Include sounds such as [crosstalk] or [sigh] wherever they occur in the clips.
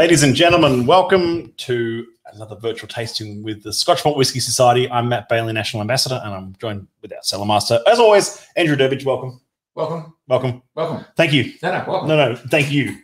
Ladies and gentlemen, welcome to another virtual tasting with the Scotch Malt Whisky Society. I'm Matt Bailey, National Ambassador, and I'm joined with our cellar master, as always, Andrew Durbidge. Welcome. Welcome, Welcome. welcome. Thank you. No, no, welcome. No, no, thank you.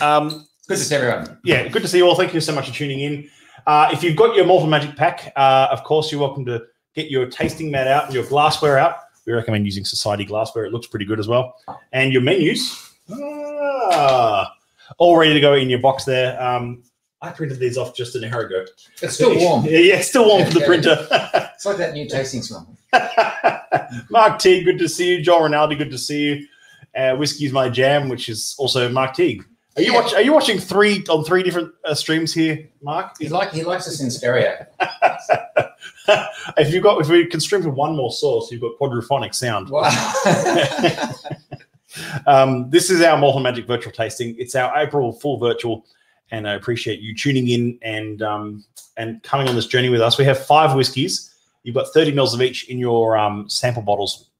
Um, Good to see everyone. yeah, good to see you all. Thank you so much for tuning in. Uh, if you've got your Malt & Magic pack, uh, of course, you're welcome to get your tasting mat out and your glassware out. We recommend using Society glassware. It looks pretty good as well. And your menus, ah, all ready to go in your box there. Um, I printed these off just an hour ago. It's still warm. Yeah, yeah, still warm for the Yeah. printer. It's like that new tasting smell. [laughs] Mark Teague, good to see you. Joel Rinaldi, good to see you. Uh, Whiskey's my jam, which is also Mark Teague. Are you Yeah. watch, Are you watching three on three different uh, streams here, Mark? He like he likes us in stereo. [laughs] if you got if we can stream from one more source, you've got quadrophonic sound. Wow. [laughs] Um, this is our Malt & Magic virtual tasting. It's our April full virtual, and I appreciate you tuning in and um, and coming on this journey with us. We have five whiskies. You've got 30 mils of each in your um, sample bottles.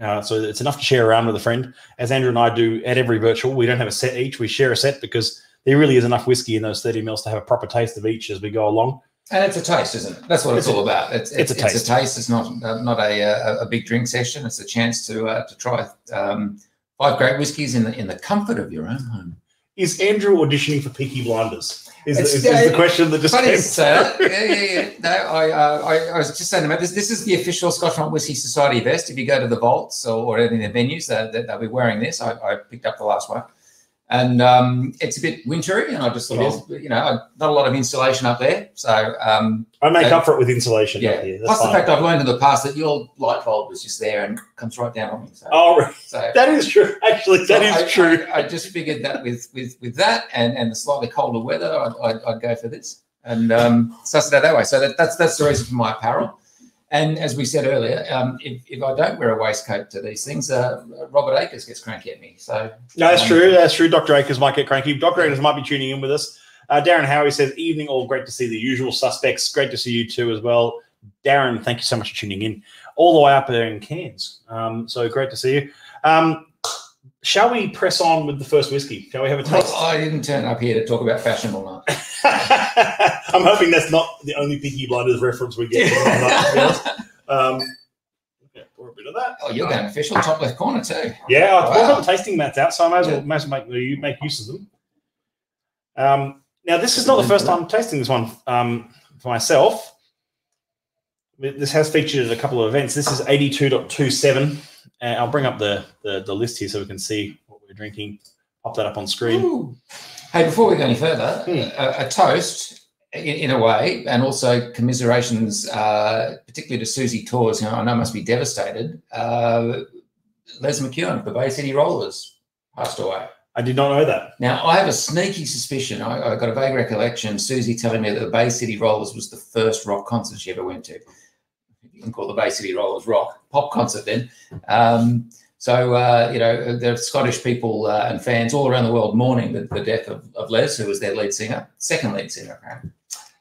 Uh, so it's enough to share around with a friend, as Andrew and I do at every virtual. We don't have a set each; we share a set because there really is enough whiskey in those 30 mils to have a proper taste of each as we go along. and it's a taste, isn't it? That's what it's, It's all about. It's, it's it's, a it's taste. a taste. It's not uh, not a, a a big drink session. It's a chance to uh, to try um, five great whiskies in the in the comfort of your own home. Is Andrew auditioning for Peaky Blinders? Is, is, is the uh, question that just Funny came to say that. Yeah, yeah, yeah. No, I, uh, I, I was just saying about this. This is the official Scotch Malt Whisky Society vest. If you go to the vaults or, or any of the venues, uh, they, they'll be wearing this. I, I picked up the last one, and um, it's a bit wintry. And I just thought, I'll- you know, not a lot of insulation up there, so um, I make Uh, up for it with insulation. yeah. up here. That's Plus the fact I've learned in the past that your light bulb was just there and comes right down on me. So, Oh, right. so [laughs] that is true. Actually, that so is I, true. I, I just figured that with with with that and and the slightly colder weather, I'd, I'd, I'd go for this and um, it out that way. So that, that's that's the reason for my apparel. And as we said earlier, um, if, if I don't wear a waistcoat to these things, uh, Robert Akers gets cranky at me. So No, that's um, true. That's true. Dr. Akers might get cranky. Dr. Akers might be tuning in with us. Uh, Darren Howie says, Evening, all great to see the usual suspects. Great to see you too as well. Darren, thank you so much for tuning in all the way up there in Cairns. Um, so great to see you. Shall we press on with the first whiskey? Shall we have a taste? I didn't turn up here to talk about fashion or not. [laughs] I'm hoping that's not the only Peaky Blinders reference we get. um, yeah, pour a bit of that. Oh, you're going official top left corner too. Yeah, I've Wow. got the tasting mats out, so I might as well, Yeah. might as well make, make use of them. Um, now, this is not the first time tasting this one um, for myself. This has featured at a couple of events. This is 82.27. Uh, I'll bring up the, the, the list here so we can see what we're drinking. Pop that up on screen. Ooh. Hey, before we go any further, Hmm. a, a toast in, in a way, and also commiserations, uh, particularly to Susie Torres, who I know must be devastated. Uh, Les McKeown of the Bay City Rollers passed away. I did not know that. Now, I have a sneaky suspicion. I, I got a vague recollection. Susie telling me that the Bay City Rollers was the first rock concert she ever went to. You can call the Bay City Rollers rock pop concert then. Um, so uh, you know, there are Scottish people uh, and fans all around the world mourning the, the death of, of Les, who was their lead singer, second lead singer apparently.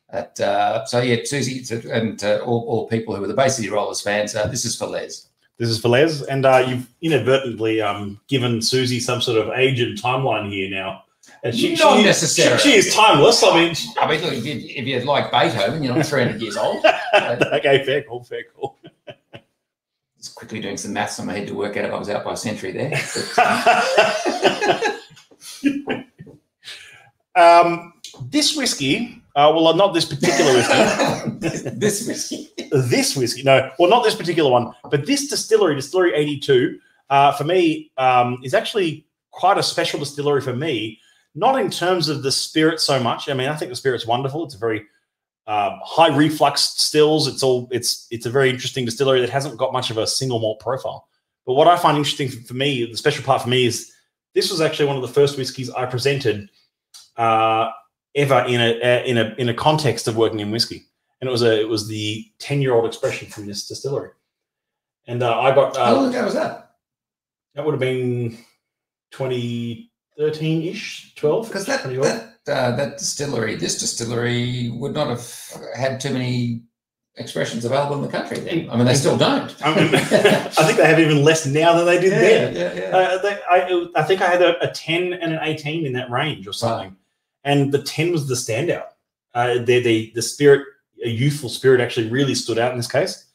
At, uh, so yeah, Susie and uh, all, all people who are the Bay City Rollers fans, uh, this is for Les. This is for Les, and uh, you've inadvertently um, given Susie some sort of age and timeline here now. And she, Not she, necessarily. She, she is timeless. I mean, I mean, look, if you, if you like Beethoven, you're not 300 years old. [laughs] okay, fair call, fair call. Just quickly doing some maths on my head to work out if I was out by a century there. [laughs] um, this whiskey, uh, well, not this particular whiskey. [laughs] this whiskey. this whiskey, no, well, not this particular one, but this distillery, Distillery 82, uh, for me, um, is actually quite a special distillery for me. Not in terms of the spirit so much. I mean, I think the spirit's wonderful. It's a very um, high reflux stills. It's all it's it's a very interesting distillery that hasn't got much of a single malt profile. But what I find interesting for, me, the special part for me is this was actually one of the first whiskies I presented uh, ever in a uh, in a in a context of working in whiskey, and it was a it was the ten year old expression from this distillery, and uh, I got How long uh, ago was that? that would have been twenty thirteen ish, twelve, Because that that uh, that distillery, this distillery, would not have had too many expressions available in the country. Then I mean, they still don't. I, mean, [laughs] I think they have even less now than they did then. yeah, yeah, yeah. Uh, they, I, I think I had a, a 10 and an 18 in that range or something. and the ten was the standout. Uh, the the the spirit, a youthful spirit, actually really stood out in this case,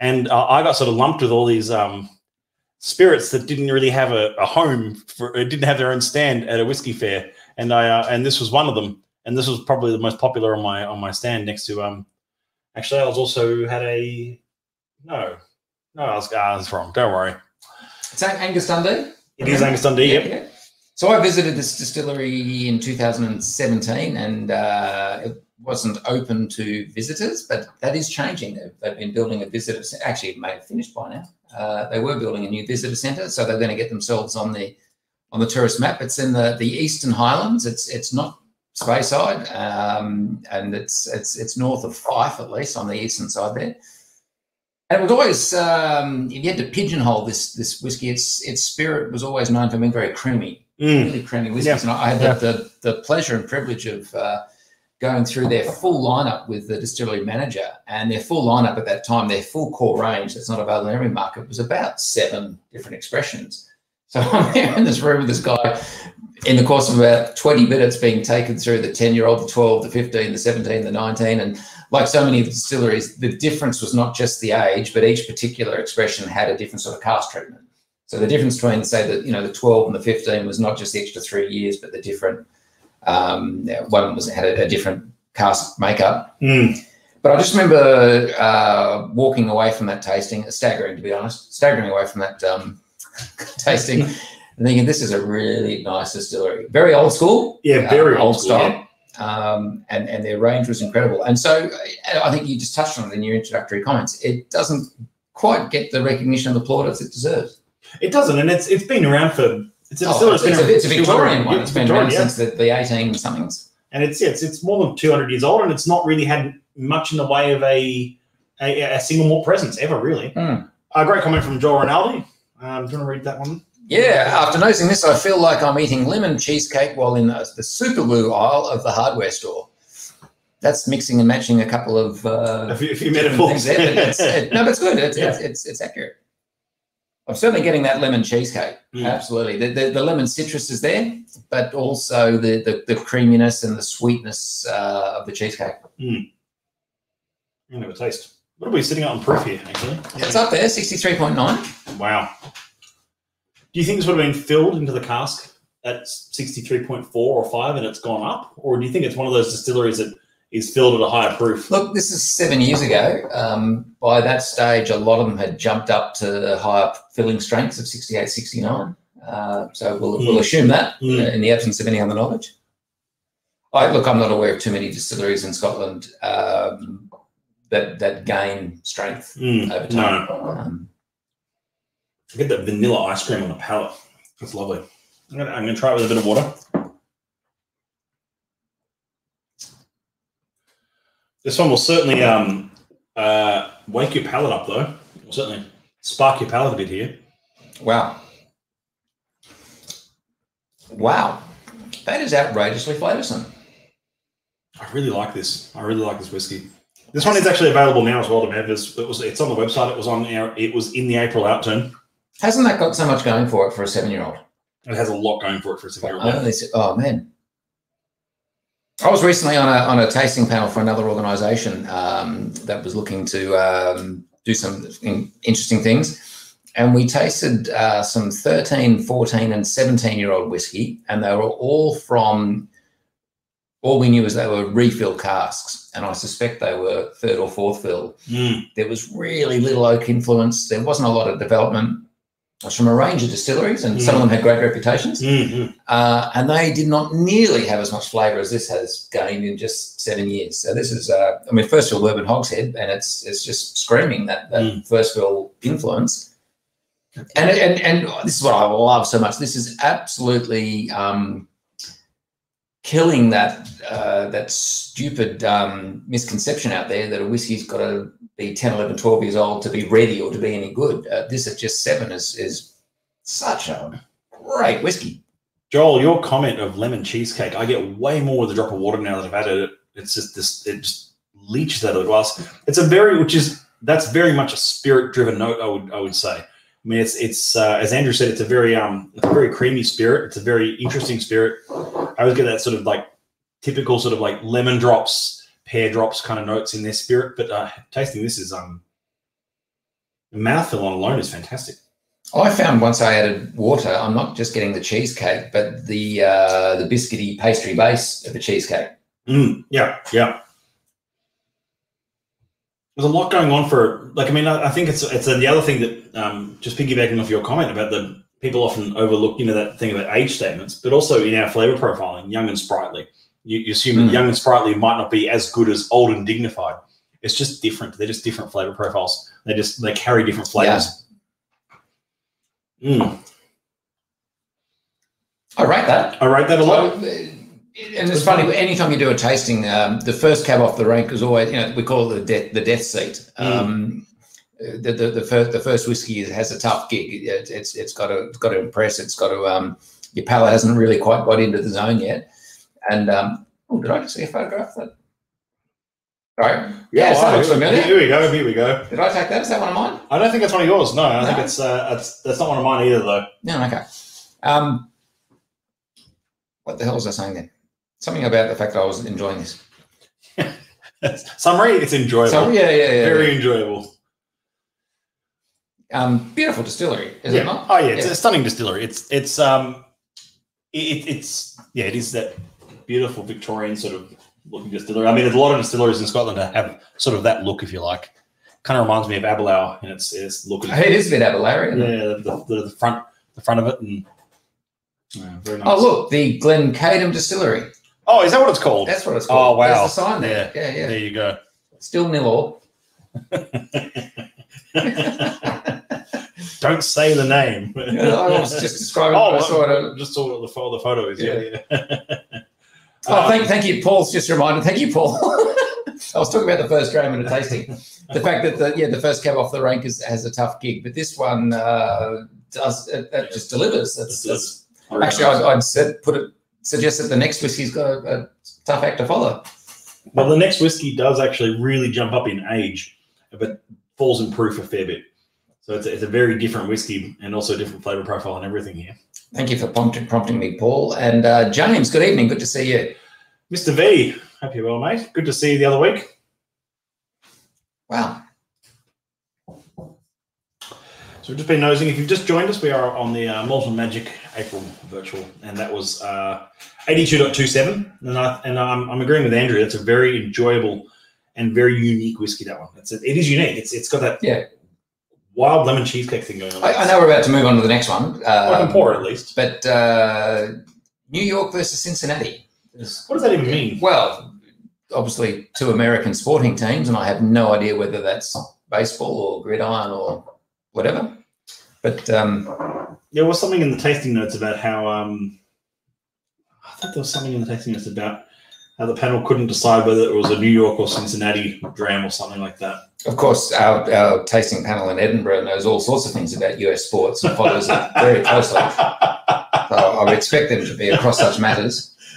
and uh, I got sort of lumped with all these um, spirits that didn't really have a, a home for, uh, didn't have their own stand at a whiskey fair, and I uh, and this was one of them, and this was probably the most popular on my on my stand next to um. Actually, I was also had a no, no, I was, ah, I was wrong. Don't worry. It's Angus Dundee. It is Angus Dundee. Yep. Yeah. So I visited this distillery in 2017, and uh, it wasn't open to visitors, but that is changing. They've, they've been building a visitor. Actually, it may have finished by now. Uh, they were building a new visitor centre, so they're going to get themselves on the on the tourist map. It's in the the Eastern Highlands. It's it's not Speyside, um, and it's it's it's north of Fife at least on the eastern side there. And it was always um, if you had to pigeonhole this this whiskey, its its spirit was always known for being very creamy Mm. really creamy whiskies. And I had Yeah. the, the, the pleasure and privilege of uh, going through their full lineup with the distillery manager. And their full lineup at that time, their full core range that's not available in every market, was about seven different expressions. [laughs] So I'm here in this room with this guy in the course of about 20 minutes being taken through the 10 year old, the 12, the 15, the 17, the 19. And like so many distilleries, the difference was not just the age, but each particular expression had a different sort of cask treatment. So the difference between, say, the you know the 12 and the 15 was not just the extra three years, but the different. Um, one was had a, a different cask makeup. Mm. But I just remember uh, walking away from that tasting, staggering to be honest, staggering away from that um, [laughs] tasting, and thinking this is a really nice distillery, very old school, Yeah, very uh, old school, style. Um, and, and their range was incredible. And so I think you just touched on it in your introductory comments. It doesn't quite get the recognition and the plaudits it deserves. It doesn't, and it's it's been around for it's a Oh, distillery. it's, it's a, it's a Victorian one. It's been around yeah. since the, the 18 somethings. and it's yeah, it's it's more than two hundred years old, and it's not really had much in the way of a a, a single malt presence ever really. Hmm. A great comment from Joel Rinaldi. Um, do you want to read that one? Yeah, after noticing this, I feel like I'm eating lemon cheesecake while in the, the glue aisle of the hardware store. That's mixing and matching a couple of uh, A few, a few different metaphors. things there, but it's, [laughs] it, no, but it's good. It's, Yeah. it's, it's, it's accurate. I'm certainly getting that lemon cheesecake. Mm. Absolutely. The, the, the lemon citrus is there, but also the, the, the creaminess and the sweetness uh, of the cheesecake. I'm gonna have a taste. What are we sitting on proof here? Actually, It's up there, 63.9. Wow. Do you think this would have been filled into the cask at 63.4 or 5 and it's gone up? Or do you think it's one of those distilleries that is filled at a higher proof? Look, this is seven years ago. Um, by that stage, a lot of them had jumped up to higher filling strengths of 68, 69. Uh, so we'll, we'll Mm. assume that Mm. in the absence of any other knowledge. I, look, I'm not aware of too many distilleries in Scotland um, that that gain strength Mm, over no. time. Um, I get that vanilla ice cream on the palate. That's lovely. I'm gonna try it with a bit of water. This one will certainly um, uh, wake your palate up, though. Will certainly spark your palate a bit here. wow. Wow. That is outrageously flavoursome. I really like this. I really like this whiskey. This one is actually available now as well to Memphis. It was. It's on the website. It was on. Our, it was in the April outturn. Hasn't that got so much going for it for a seven year old? It has a lot going for it for a seven year old. oh man. I was recently on a, on a tasting panel for another organisation um, that was looking to um, do some interesting things. And we tasted uh, some 13, 14, and 17 year old whiskey, and they were all from, all we knew was they were refill casks. And I suspect they were third or fourth fill. Mm, There was really little oak influence. There wasn't a lot of development. Was from a range of distilleries, and some of them had great reputations. mm, mm. Uh, and they did not nearly have as much flavour as this has gained in just seven years. So this is, uh, I mean, first fill bourbon hogshead, and it's it's just screaming that that Mm. first fill influence. And and and this is what I love so much. This is absolutely um, killing that uh, that stupid um, misconception out there that a whiskey's got to be 10, 11, 12 years old to be ready or to be any good. Uh, this at just seven is is such a great whiskey. Joel, your comment of lemon cheesecake, I get way more with a drop of water now that I've had it. It's just this, it just leaches out of the glass. It's a very, which is, that's very much a spirit driven note, I would, I would say. I mean, it's, it's, uh, as Andrew said, it's a very, um, it's a very creamy spirit. It's a very interesting spirit. I always get that sort of like typical sort of like lemon drops, pear drops kind of notes in their spirit. But uh, tasting this is um, the mouthfeel on alone is fantastic. I found once I added water, I'm not just getting the cheesecake, but the uh, the biscuity pastry base of the cheesecake. Mm, yeah, yeah. There's a lot going on for like I mean I, I think it's it's the other thing that um, just piggybacking off your comment about the people often overlook you know that thing about age statements, but also in our flavor profiling, young and sprightly. You, you assume Mm. young and sprightly might not be as good as old and dignified. It's just different. They're just different flavor profiles. They just they carry different flavors. Mm, I rate that. I rate that a lot. Well, and it's funny. Anytime you do a tasting, um, the first cab off the rank is always, you know, we call it the death, the death seat. Mm. Um, the, the the first the first whiskey has a tough gig. It, it's it's got to it's got to impress. It's got to um, your palate hasn't really quite got into the zone yet. And um, oh, did I just see a photograph that? Right. Yeah, so that looks here, familiar. here we go. Here we go. Did I take that? Is that one of mine? I don't think that's one of yours. No, I think it's uh, it's that's not one of mine either, though. No, okay. Um, what the hell was I saying then? Something about the fact that I was enjoying this. [laughs] Summary: It's enjoyable. So yeah, yeah, yeah. Very enjoyable. Um, beautiful distillery, is yeah. it not? Oh yeah, it's Yeah. a stunning distillery. It's it's um, it, it's yeah, it is that beautiful Victorian sort of looking distillery. I mean, there's a lot of distilleries in Scotland that have sort of that look, if you like. Kind of reminds me of Aberlour in its, its look. it is a bit Aberlour, yeah. The, the, the front the front of it and yeah, very nice. Oh, look, the Glencadam Distillery. Oh, is that what it's called? That's what it's called. Oh, wow. There's the sign there. Yeah, yeah. There you go. Still nil all. [laughs] Don't say the name. [laughs] I was just describing oh, what I saw. It. I just saw what the photo is. Yeah. yeah. [laughs] Oh, thank, thank you, Paul's just reminded. Thank you, Paul. [laughs] I was talking about the first dram and a tasting. [laughs] The fact that the yeah the first cab off the rank is, has a tough gig, but this one uh, does it, it just delivers. That's, that's actually I'd, I'd said, put it suggest that the next whiskey's got a, a tough act to follow. Well, the next whiskey does actually really jump up in age, but falls in proof a fair bit. So it's a, it's a very different whiskey and also a different flavor profile and everything here. Thank you for prompting, prompting me, Paul. And uh, James, good evening. Good to see you. Mr. V, hope you're well, mate. Good to see you the other week. Wow. So we've just been nosing. If you've just joined us, we are on the uh, Malt & Magic April virtual, and that was uh, 82.27. And, I, and I'm, I'm agreeing with Andrew. That's a very enjoyable and very unique whiskey. That one. It's a, it is unique. It's it's got that Yeah. Wild lemon cheesecake thing going on. I, I know we're about to move on to the next one. I can pour it at least. but uh, New York versus Cincinnati. What does that even mean? Well, obviously, two American sporting teams, and I have no idea whether that's baseball or gridiron or whatever. But um, There was something in the tasting notes about how um, I thought there was something in the tasting notes about the panel couldn't decide whether it was a New York or Cincinnati dram or something like that. of course, our, our tasting panel in Edinburgh knows all sorts of things about US sports and follows it very closely. So I would expect them to be across such matters. [laughs]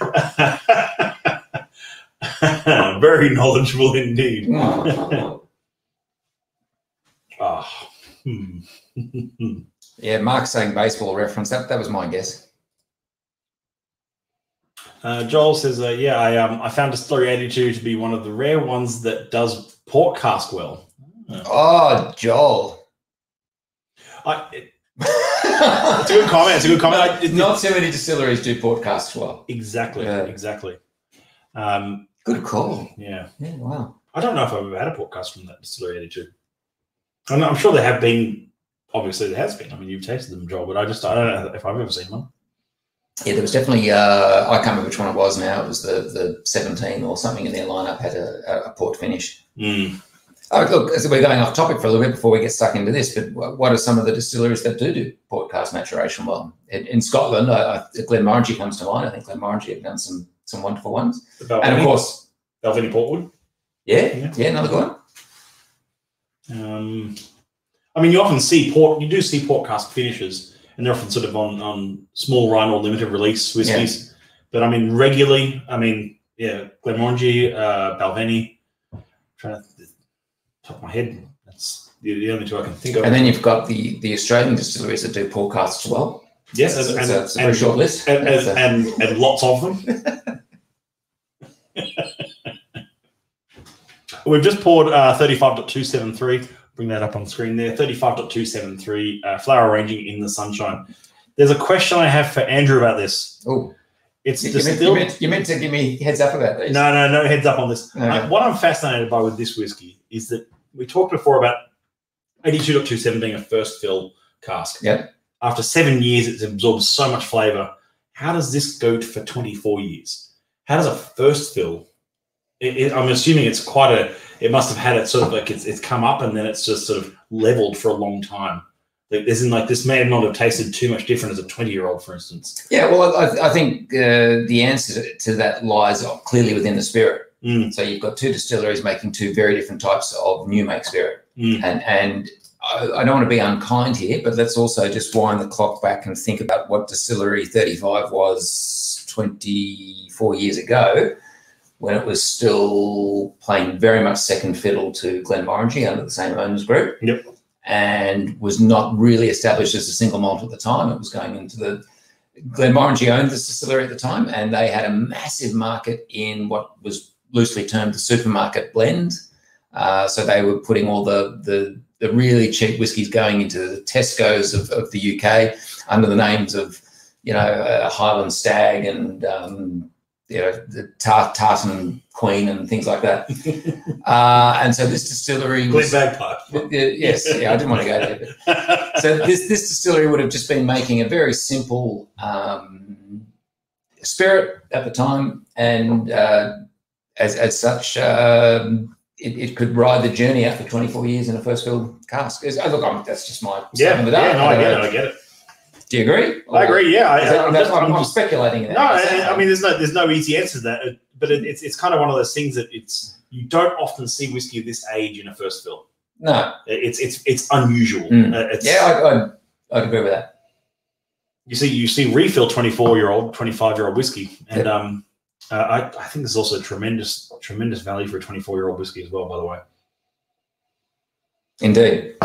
Very knowledgeable indeed. Hmm. Ah, hmm. [laughs] Yeah, Mark saying baseball reference. That, that was my guess. Uh, Joel says, uh, "Yeah, I um, I found Distillery 82 to be one of the rare ones that does port cask well. Oh, Joel. I, it, it's a good comment. It's a good comment. [laughs] I, it- Not too many distilleries do port casks well. exactly, Yeah. exactly. Um, Good call. yeah, Yeah, wow. I don't know if I've ever had a port cask from that Distillery 82. I'm, I'm sure there have been. Obviously, there has been. I mean, you've tasted them, Joel, but I just I don't know if I've ever seen one. Yeah, there was definitely. Uh, I can't remember which one it was now. It was the the seventeen or something in their lineup had a, a, port finish. Mm. Oh, look, as we're going off topic for a little bit before we get stuck into this, but what are some of the distilleries that do do port cask maturation well? In, in Scotland, I, I, Glenmorangie comes to mind. I think Glenmorangie have done some some wonderful ones, and of course, Balvenie Portwood. yeah, Yeah. yeah, another good one. Um, I mean, you often see port. You do see port cask finishes, and they're often sort of on on small run or limited release whiskies. But I mean, regularly. I mean, yeah, Glenmorangie, uh, Balvenie. Trying to top of my head. That's the, the only two I can think of. And then you've got the the Australian distilleries that do port casks well. yes, and, a, it's a very and, short list. and, and, So- and, and lots of them. [laughs] We've just poured uh, 35.273. Bring that up on screen there. 35.273 uh, flower arranging in the sunshine. There's a question I have for Andrew about this. Oh, It's you, meant, you, meant, you meant to give me heads up about this No, no, no heads up on this. Okay. Uh, what I'm fascinated by with this whiskey is that we talked before about 82.27 being a first fill cask. Yep. After seven years, it's absorbed so much flavor. How does this go for 24 years? How does a first fill? It, it- I'm assuming it's quite a. It must have had it sort of like it's, it's come up and then it's just sort of leveled for a long time. Like, there's in like this may not have tasted too much different as a 20 year old, for instance. Yeah, well, I, I think uh, the answer to that lies clearly within the spirit. Mm, So you've got two distilleries making two very different types of new make spirit, mm. and and I, I don't want to be unkind here, but let's also just wind the clock back and think about what Distillery Thirty Five was twenty four years ago, when it was still playing very much second fiddle to Glenmorangie under the same owners group. Yep. And was not really established as a single malt at the time. It was going into the Glenmorangie owned this distillery at the time, and they had a massive market in what was loosely termed the supermarket blend. Uh, so they were putting all the, the the really cheap whiskies going into the Tesco's of, of the UK under the names of you know uh, Highland Stag and um, you know the Tar- Tartan Queen and things like that. [laughs] uh, and so this distillery Glen was Bagpipe. yes, yeah, I didn't want to go there. But [laughs] so this this distillery would have just been making a very simple um, spirit at the time, and uh, as as such, um, it, it could ride the journey out for 24 years in a first fill cask. Oh, look, I'm, that's just my yeah, yeah, no, I get it. Uh, I get it. Do you agree? I agree. Yeah, I, that, I'm, that's- just- I'm, I'm speculating. No, that. I, I mean, there's no there's no easy answer to that, but it, it's it's kind of one of those things that it's you don't often see whiskey of this age in a first fill. no, It's it's it's unusual. Mm. Uh, it's, yeah, I, I, I'd agree with that. you see you see refill 24 year old, 25 year old whiskey, and um, uh, I I think there's also tremendous tremendous value for a 24 year old whiskey as well. By the way, Indeed.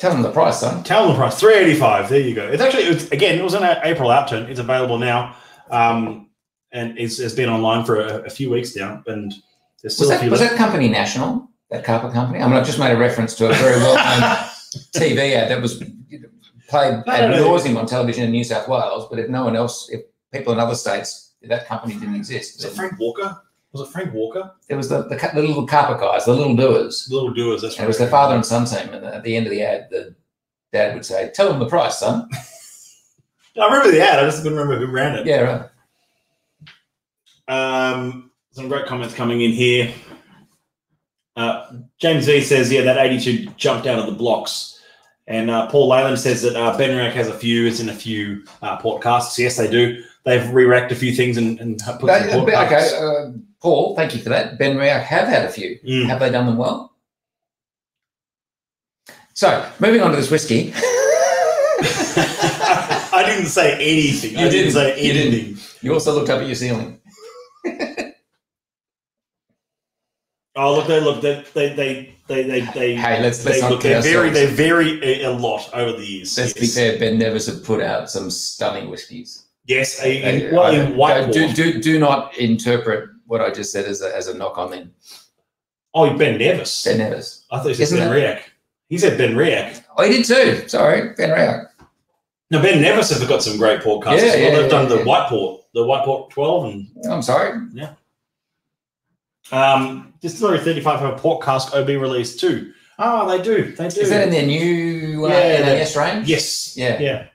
Tell them the price, son. tell them the price 385. There you go. It's actually it's, again it was an April outturn. It's available now, um, and it's, it's been online for a, a few weeks now, and there's still Was a that, few was that company national? That carpet company? I mean, I've just made a reference to a very well-known [laughs] TV ad that was played ad nauseum on television in New South Wales. But if no one else, if people in other states, that company didn't exist, Was it Frank Walker? Was it Frank Walker? It was the, the, the little carpet guys, the little doers. The little doers. That's And it was their father and son team. And at the end of the ad, the dad would say, "Tell them the price, son." [laughs] I remember the ad. I just couldn't remember who ran it. Yeah, right. Um, some great comments coming in here. Uh, James V says, "Yeah, that 82 jumped out of the blocks." And uh, Paul Leyland says that uh, Benriach has a few. It's in a few uh, port casks. Yes, they do. They've re-racked a few things and, and put They- some okay, uh, Paul, thank you for that. Benriach have had a few. Mm. Have they done them well? So, moving on to this whiskey. [laughs] I didn't say anything. I You didn't, didn't. say You didn't. anything. you also looked up at your ceiling. [laughs] Oh, look! They look. They they they they they. they Hey, let's let's they not look, kid they vary. ourselves. They vary a, a lot over the years. Let's be yes. fair. Ben Nevis have put out some stunning whiskies. Yes, a, in, well, I- in white do, do, do not interpret what I just said as a, as a knock on then. Oh, Ben Nevis. Ben Nevis. I thought you said Isn't Benriach. He said Benriach. Oh, he did too. Sorry, Benriach. Now Ben Nevis have got some great port casks. Yeah, as well. yeah, They've yeah, done the yeah. White Port, the White Port 12, and I'm sorry. Yeah. Um, Distillery 35 have a port cask OB release too. Oh, they do. They do. Is that in their new uh, Yeah, NAS range? yes. Yeah. Yeah.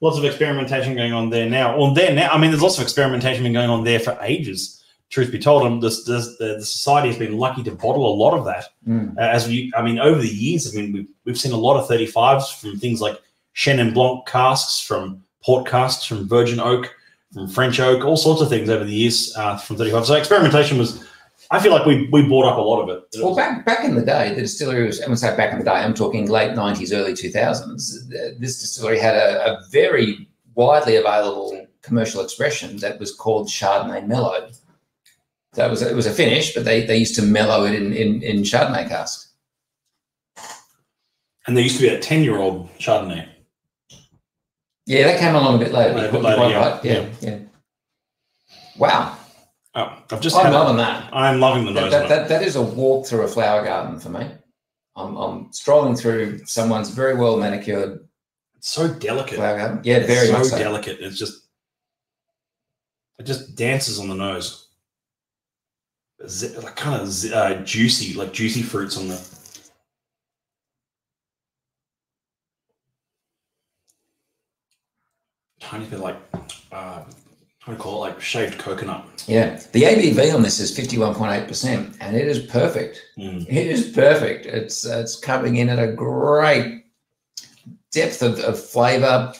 Lots of experimentation going on there now. Well, there now. I mean, there's lots of experimentation been going on there for ages. Truth be told, um, this, this, the, the society has been lucky to bottle a lot of that. Mm. Uh, as we, I mean, over the years, I mean, we've, we've seen a lot of 35s from things like Chenin Blanc casks, from port casks, from virgin oak, from French oak, all sorts of things over the years uh, from 35. So experimentation was, I feel like we, we bought up a lot of it. Well, back back in the day, the distillery was, I'm going to say back in the day, I'm talking late 90s, early 2000s. This distillery had a, a very widely available commercial expression that was called Chardonnay Mellow. So it was, it was a finish, but they, they used to mellow it in, in, in Chardonnay casks. and there used to be a 10 year old Chardonnay. Yeah, that came along a bit later. A bit later, yeah. right. Yeah, yeah. Wow. Oh, I've just I'm loving that. I'm loving the That, nose. that, that, that is a walk through a flower garden for me. I'm, I'm strolling through someone's very well manicured It's so delicate. flower garden. Yeah, It's very so, so. delicate. It's just it just dances on the nose. Z- like kind of z- uh, juicy, like juicy fruits on the. Tiny bit like, uh, do call it? Like shaved coconut. Yeah, the ABV on this is 51.8%, and it is perfect. Mm. It is perfect. It's it's coming in at a great depth of, of flavor.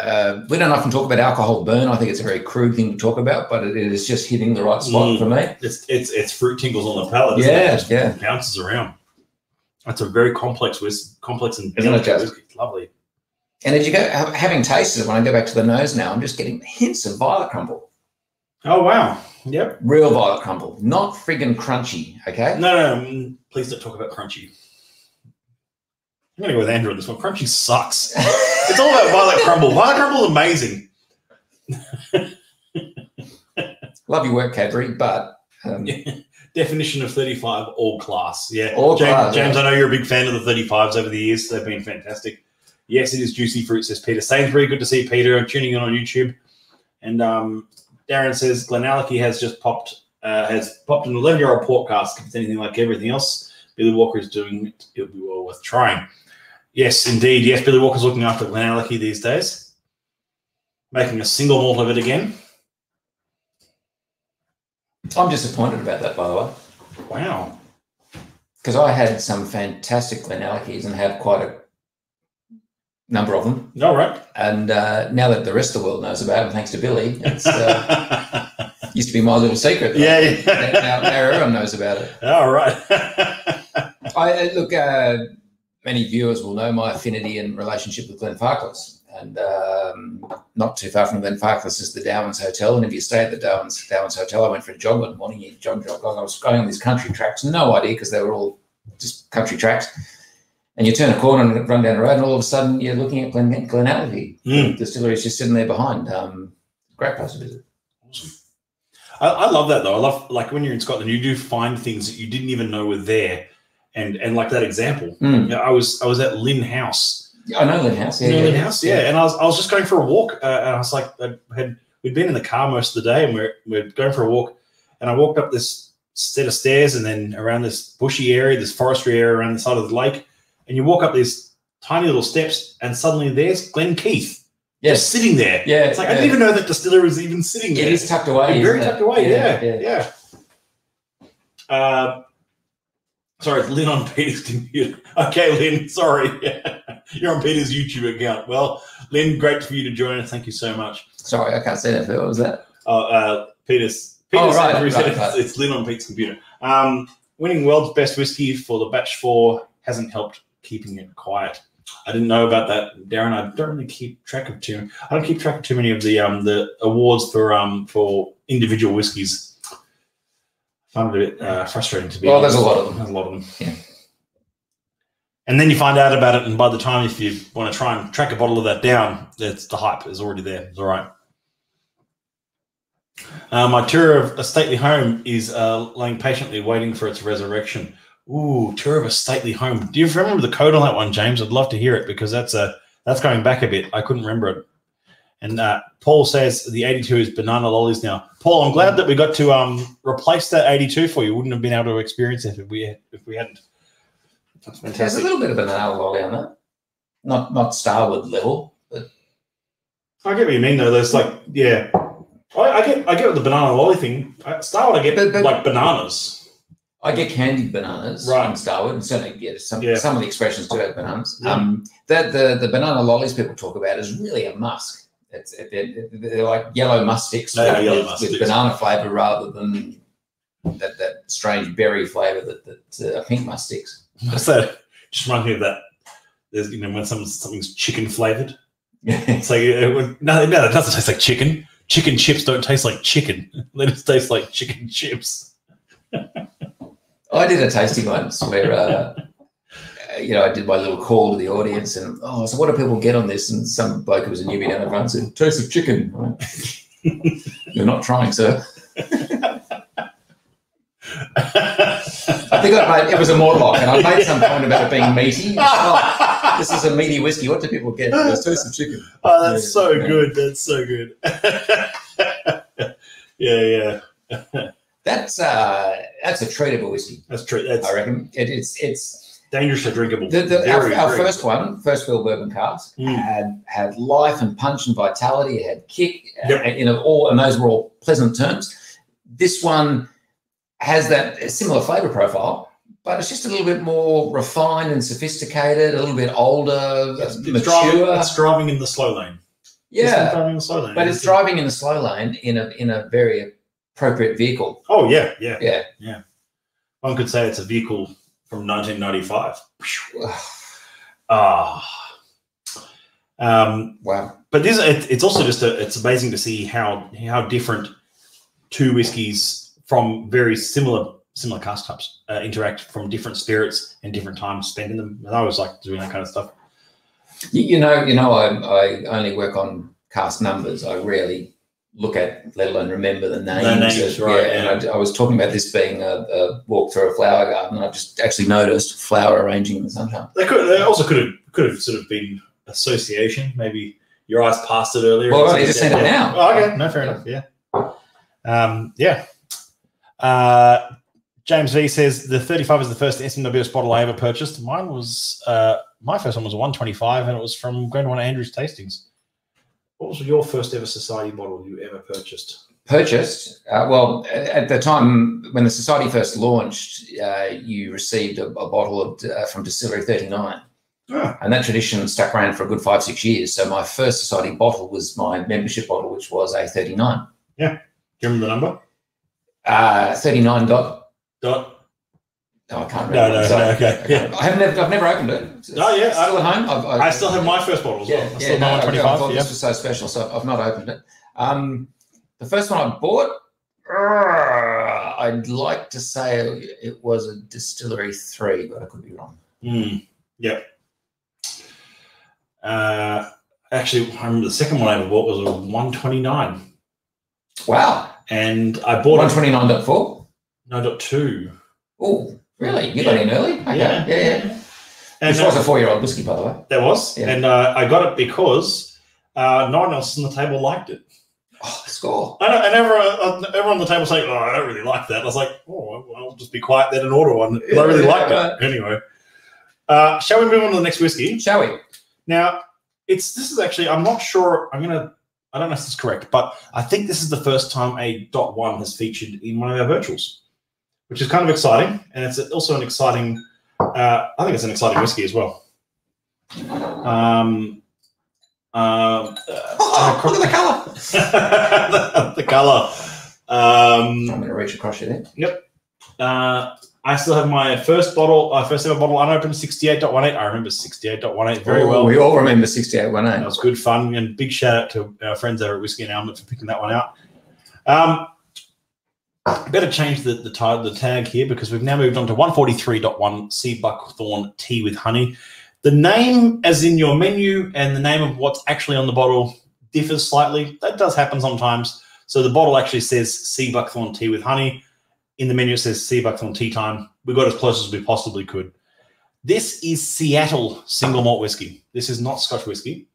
Uh, we don't often talk about alcohol burn. I think it's a very crude thing to talk about, but it is just hitting the right spot Mm. for me. It's it's it's fruit tingles on the palate. isn't? Yeah, It yeah. bounces around. That's a very complex complex and it delicate whiskey. Lovely. And as you go, having tasted it, when I go back to the nose now, I'm just getting hints of violet crumble, Oh wow. Yep. real violet crumble, not friggin' Crunchie. Okay. No, no, no. mm, Please don't talk about Crunchie. I'm gonna go with Andrew on this one. Crunchie sucks. [laughs] It's all about violet crumble. Violet crumble is amazing. [laughs] Love your work, Cadbury, but um, Definition of 35, all class. Yeah. All James, class, James, yeah. I know you're a big fan of the 35s over the years. They've been fantastic. Yes, it is juicy fruit, says Peter Sainsbury. Good to see Peter. I'm tuning in on YouTube. And um, Darren says Glenallachie has just popped uh, has popped an 11 year old port cask. If it's anything like everything else Billy Walker is doing, it, it'll be well worth trying. Yes, indeed. Yes, Billy Walker's looking after Glenallachie these days, making a single malt of it again. I'm disappointed about that, by the way. Wow. because I had some fantastic Glenallachies and have quite a number of them. All right. And uh, now that the rest of the world knows about them, thanks to Billy, it's uh, [laughs] used to be my little secret. yeah, Now, yeah. now, now everyone knows about it. All right. [laughs] I uh, look. Uh, many viewers will know my affinity and relationship with Glenfarclas, and um, not too far from Glenfarclas is the Dowans Hotel. And if you stay at the Dowans Hotel, I went for a jog one morning. Jog, jog, jog. I was going on these country tracks, no idea because they were all just country tracks. And you turn a corner and run down the road, and all of a sudden you're looking at Glen Glenallachie. Mm. Distillery is just sitting there behind. Um, great place to visit. Awesome. I, I love that though. I love like when you're in Scotland, you do find things that you didn't even know were there, and and like that example. Mm. Yeah, I was I was at Lynn House. I know Lynn House. Yeah, You know yeah, Lynn House, yeah. And I was I was just going for a walk, uh, and I was like, I had we'd been in the car most of the day, and we're we're going for a walk, and I walked up this set of stairs, and then around this bushy area, this forestry area around the side of the lake, and you walk up these tiny little steps, and suddenly there's Glen Keith Yes. just sitting there. Yeah, It's like I didn't even know that distillery was even sitting there. It is tucked away. very it? tucked away. Yeah, yeah. yeah. Uh, sorry, it's Lynn on Peter's [laughs] computer. Okay, Lynn, sorry. [laughs] You're on Peter's YouTube account. Well, Lynn, great for you to join us. Thank you so much. Sorry, I can't say that. What was that? Oh, uh, Peter's. Oh, Peter's right, right, right. It's, it's Lynn on Pete's computer. Um, winning world's best whiskey for the batch four hasn't helped keeping it quiet. I didn't know about that, Darren. I don't really keep track of too. I don't keep track of too many of the um the awards for um for individual whiskies. I find it a bit uh, frustrating to be. Well, there's a lot of them. There's a lot of them. Yeah. And then you find out about it, and by the time if you want to try and track a bottle of that down, it's the hype is already there. It's all right. Uh, my tour of a stately home is uh, laying patiently waiting for its resurrection. Ooh, tour of a stately home. Do you remember the code on that one, James? I'd love to hear it because that's a that's going back a bit. I couldn't remember it. And uh, Paul says the 82 is banana lollies now. Paul, I'm glad that we got to um, replace that 82 for you. Wouldn't have been able to experience it if we if we hadn't. That's fantastic. There's a little bit of banana lolly on that. Not not Starward level, but I get what you mean though. There's like yeah, I, I get I get the banana lolly thing. I, Starward, I get But- but- like bananas. I get candied bananas Right. from Starward, and certainly get some Yeah. some of the expressions do have bananas. Yeah. Um, the, the the banana lollies people talk about is really a musk. It's it, it, they're like yellow musk sticks with, yellow with- musk with sticks. banana flavour rather than that, that strange berry flavour that that uh, pink musk sticks. What's [laughs] that? Just reminds me of that. There's you know when some something's chicken flavored. It's like it, would- no, no, it doesn't taste like chicken. Chicken chips don't taste like chicken. [laughs] They just taste like chicken chips. [laughs] I did a tasty once where, uh, uh, you know, I did my little call to the audience and, oh, so what do people get on this? And some bloke who was a newbie down the front said, taste of chicken. [laughs] You're not trying, sir. I think I made, it was a Mortlach, and I made some point about it being meaty. Oh, this is a meaty whiskey. What do people get? It's toast of chicken. Oh, that's yeah, so yeah. good. That's so good. [laughs] yeah, yeah. [laughs] That's uh, that's a treat of a whiskey. That's true. That's I reckon it, it's it's dangerously drinkable. the, the, our, our first one, first fill bourbon cask, Mm. had had life and punch and vitality. It had kick, Yep. uh, you know, all and those were all pleasant terms. This one has that similar flavour profile, but it's just a little bit more refined and sophisticated, a little bit older, It's, it's mature. driving, it's driving in the slow lane. Yeah, It's driving in the slow lane. but it's driving in the slow lane in a in a very appropriate vehicle. Oh yeah, yeah. Yeah. Yeah. One could say it's a vehicle from 1995. [sighs] Ah. Um, wow. but this it, it's also just a, it's amazing to see how how different two whiskies from very similar similar cask types uh, interact from different spirits and different times spent in them. And I was like doing that kind of stuff. You, you know, you know, I, I only work on cask numbers. I rarely look at, let alone remember the names. names, of- right, yeah, And I, I was talking about this being a, a walk through a flower garden. I just actually noticed flower arranging in the sunshine. They could they also could have could have sort of been association. Maybe your eyes passed it earlier. Well, I just said it now. Oh, okay, no, fair enough. Yeah, um, yeah. Uh, James V says the 35 is the first SMWS bottle I ever purchased. Mine was uh, my first one was a 125, and it was from Glenn Andrews Tastings. What was your first ever society bottle you ever purchased? Purchased, uh, well, at the time when the society first launched, uh, you received a, a bottle of, uh, from Distillery 39. Ah, And that tradition stuck around for a good five, six years. So my first society bottle was my membership bottle, which was a 39. do you remember the number? Uh, 39 dot. Dot. No, I can't No, remember. no, Sorry. no, okay. Yeah. I have never, I've never opened it. It's Oh, yeah, Still at home. I've, I still have my first bottle as well. Yeah, I still yeah. have No, my I, I 125. thought yeah. this was so special, so I've not opened it. Um, the first one I bought, uh, I'd like to say it was a Distillery Three, but I could be wrong. Mm, yep. Uh, actually, I remember the second one I ever bought was a 129, Wow, and I bought one a twenty nine point four. no dot two. Oh, really? You got in early? Okay. Yeah. yeah, yeah. And Which was uh, a four year old whiskey, by the way. there was, Yeah. and uh, I got it because uh, no one else on the table liked it. Oh, score. I know, and everyone, uh, everyone on the table saying, "Oh, I don't really like that." I was like, "Oh, well, I'll just be quiet then and order one." 'cause I really Yeah, liked right. it anyway. Uh, shall we move on to the next whiskey? Shall we? Now, it's this is actually I'm not sure. I'm gonna. I don't know if this is correct, but I think this is the first time a dot one has featured in one of our virtuals, which is kind of exciting, and it's also an exciting. Uh, I think it's an exciting whiskey as well. Um. Um. Oh, look at the colour. [laughs] the, the color. Um, I'm going to reach across you there. uh, I still have my first bottle, uh, first ever bottle unopened, 68.18. I remember 68.18 very Oh, well. We all remember 68.18. That was good fun, and big shout out to our friends over at Whiskey and Almond for picking that one out. Um, better change the the, tag, the tag here because we've now moved on to 143.1 Sea Buckthorn Tea with Honey. The name, as in your menu, and the name of what's actually on the bottle differs slightly. That does happen sometimes. So the bottle actually says Sea Buckthorn Tea with Honey. In the menu, it says Sea Buckthorn Tea Time. We got as close as we possibly could. This is Seattle single malt whiskey. This is not Scotch whiskey.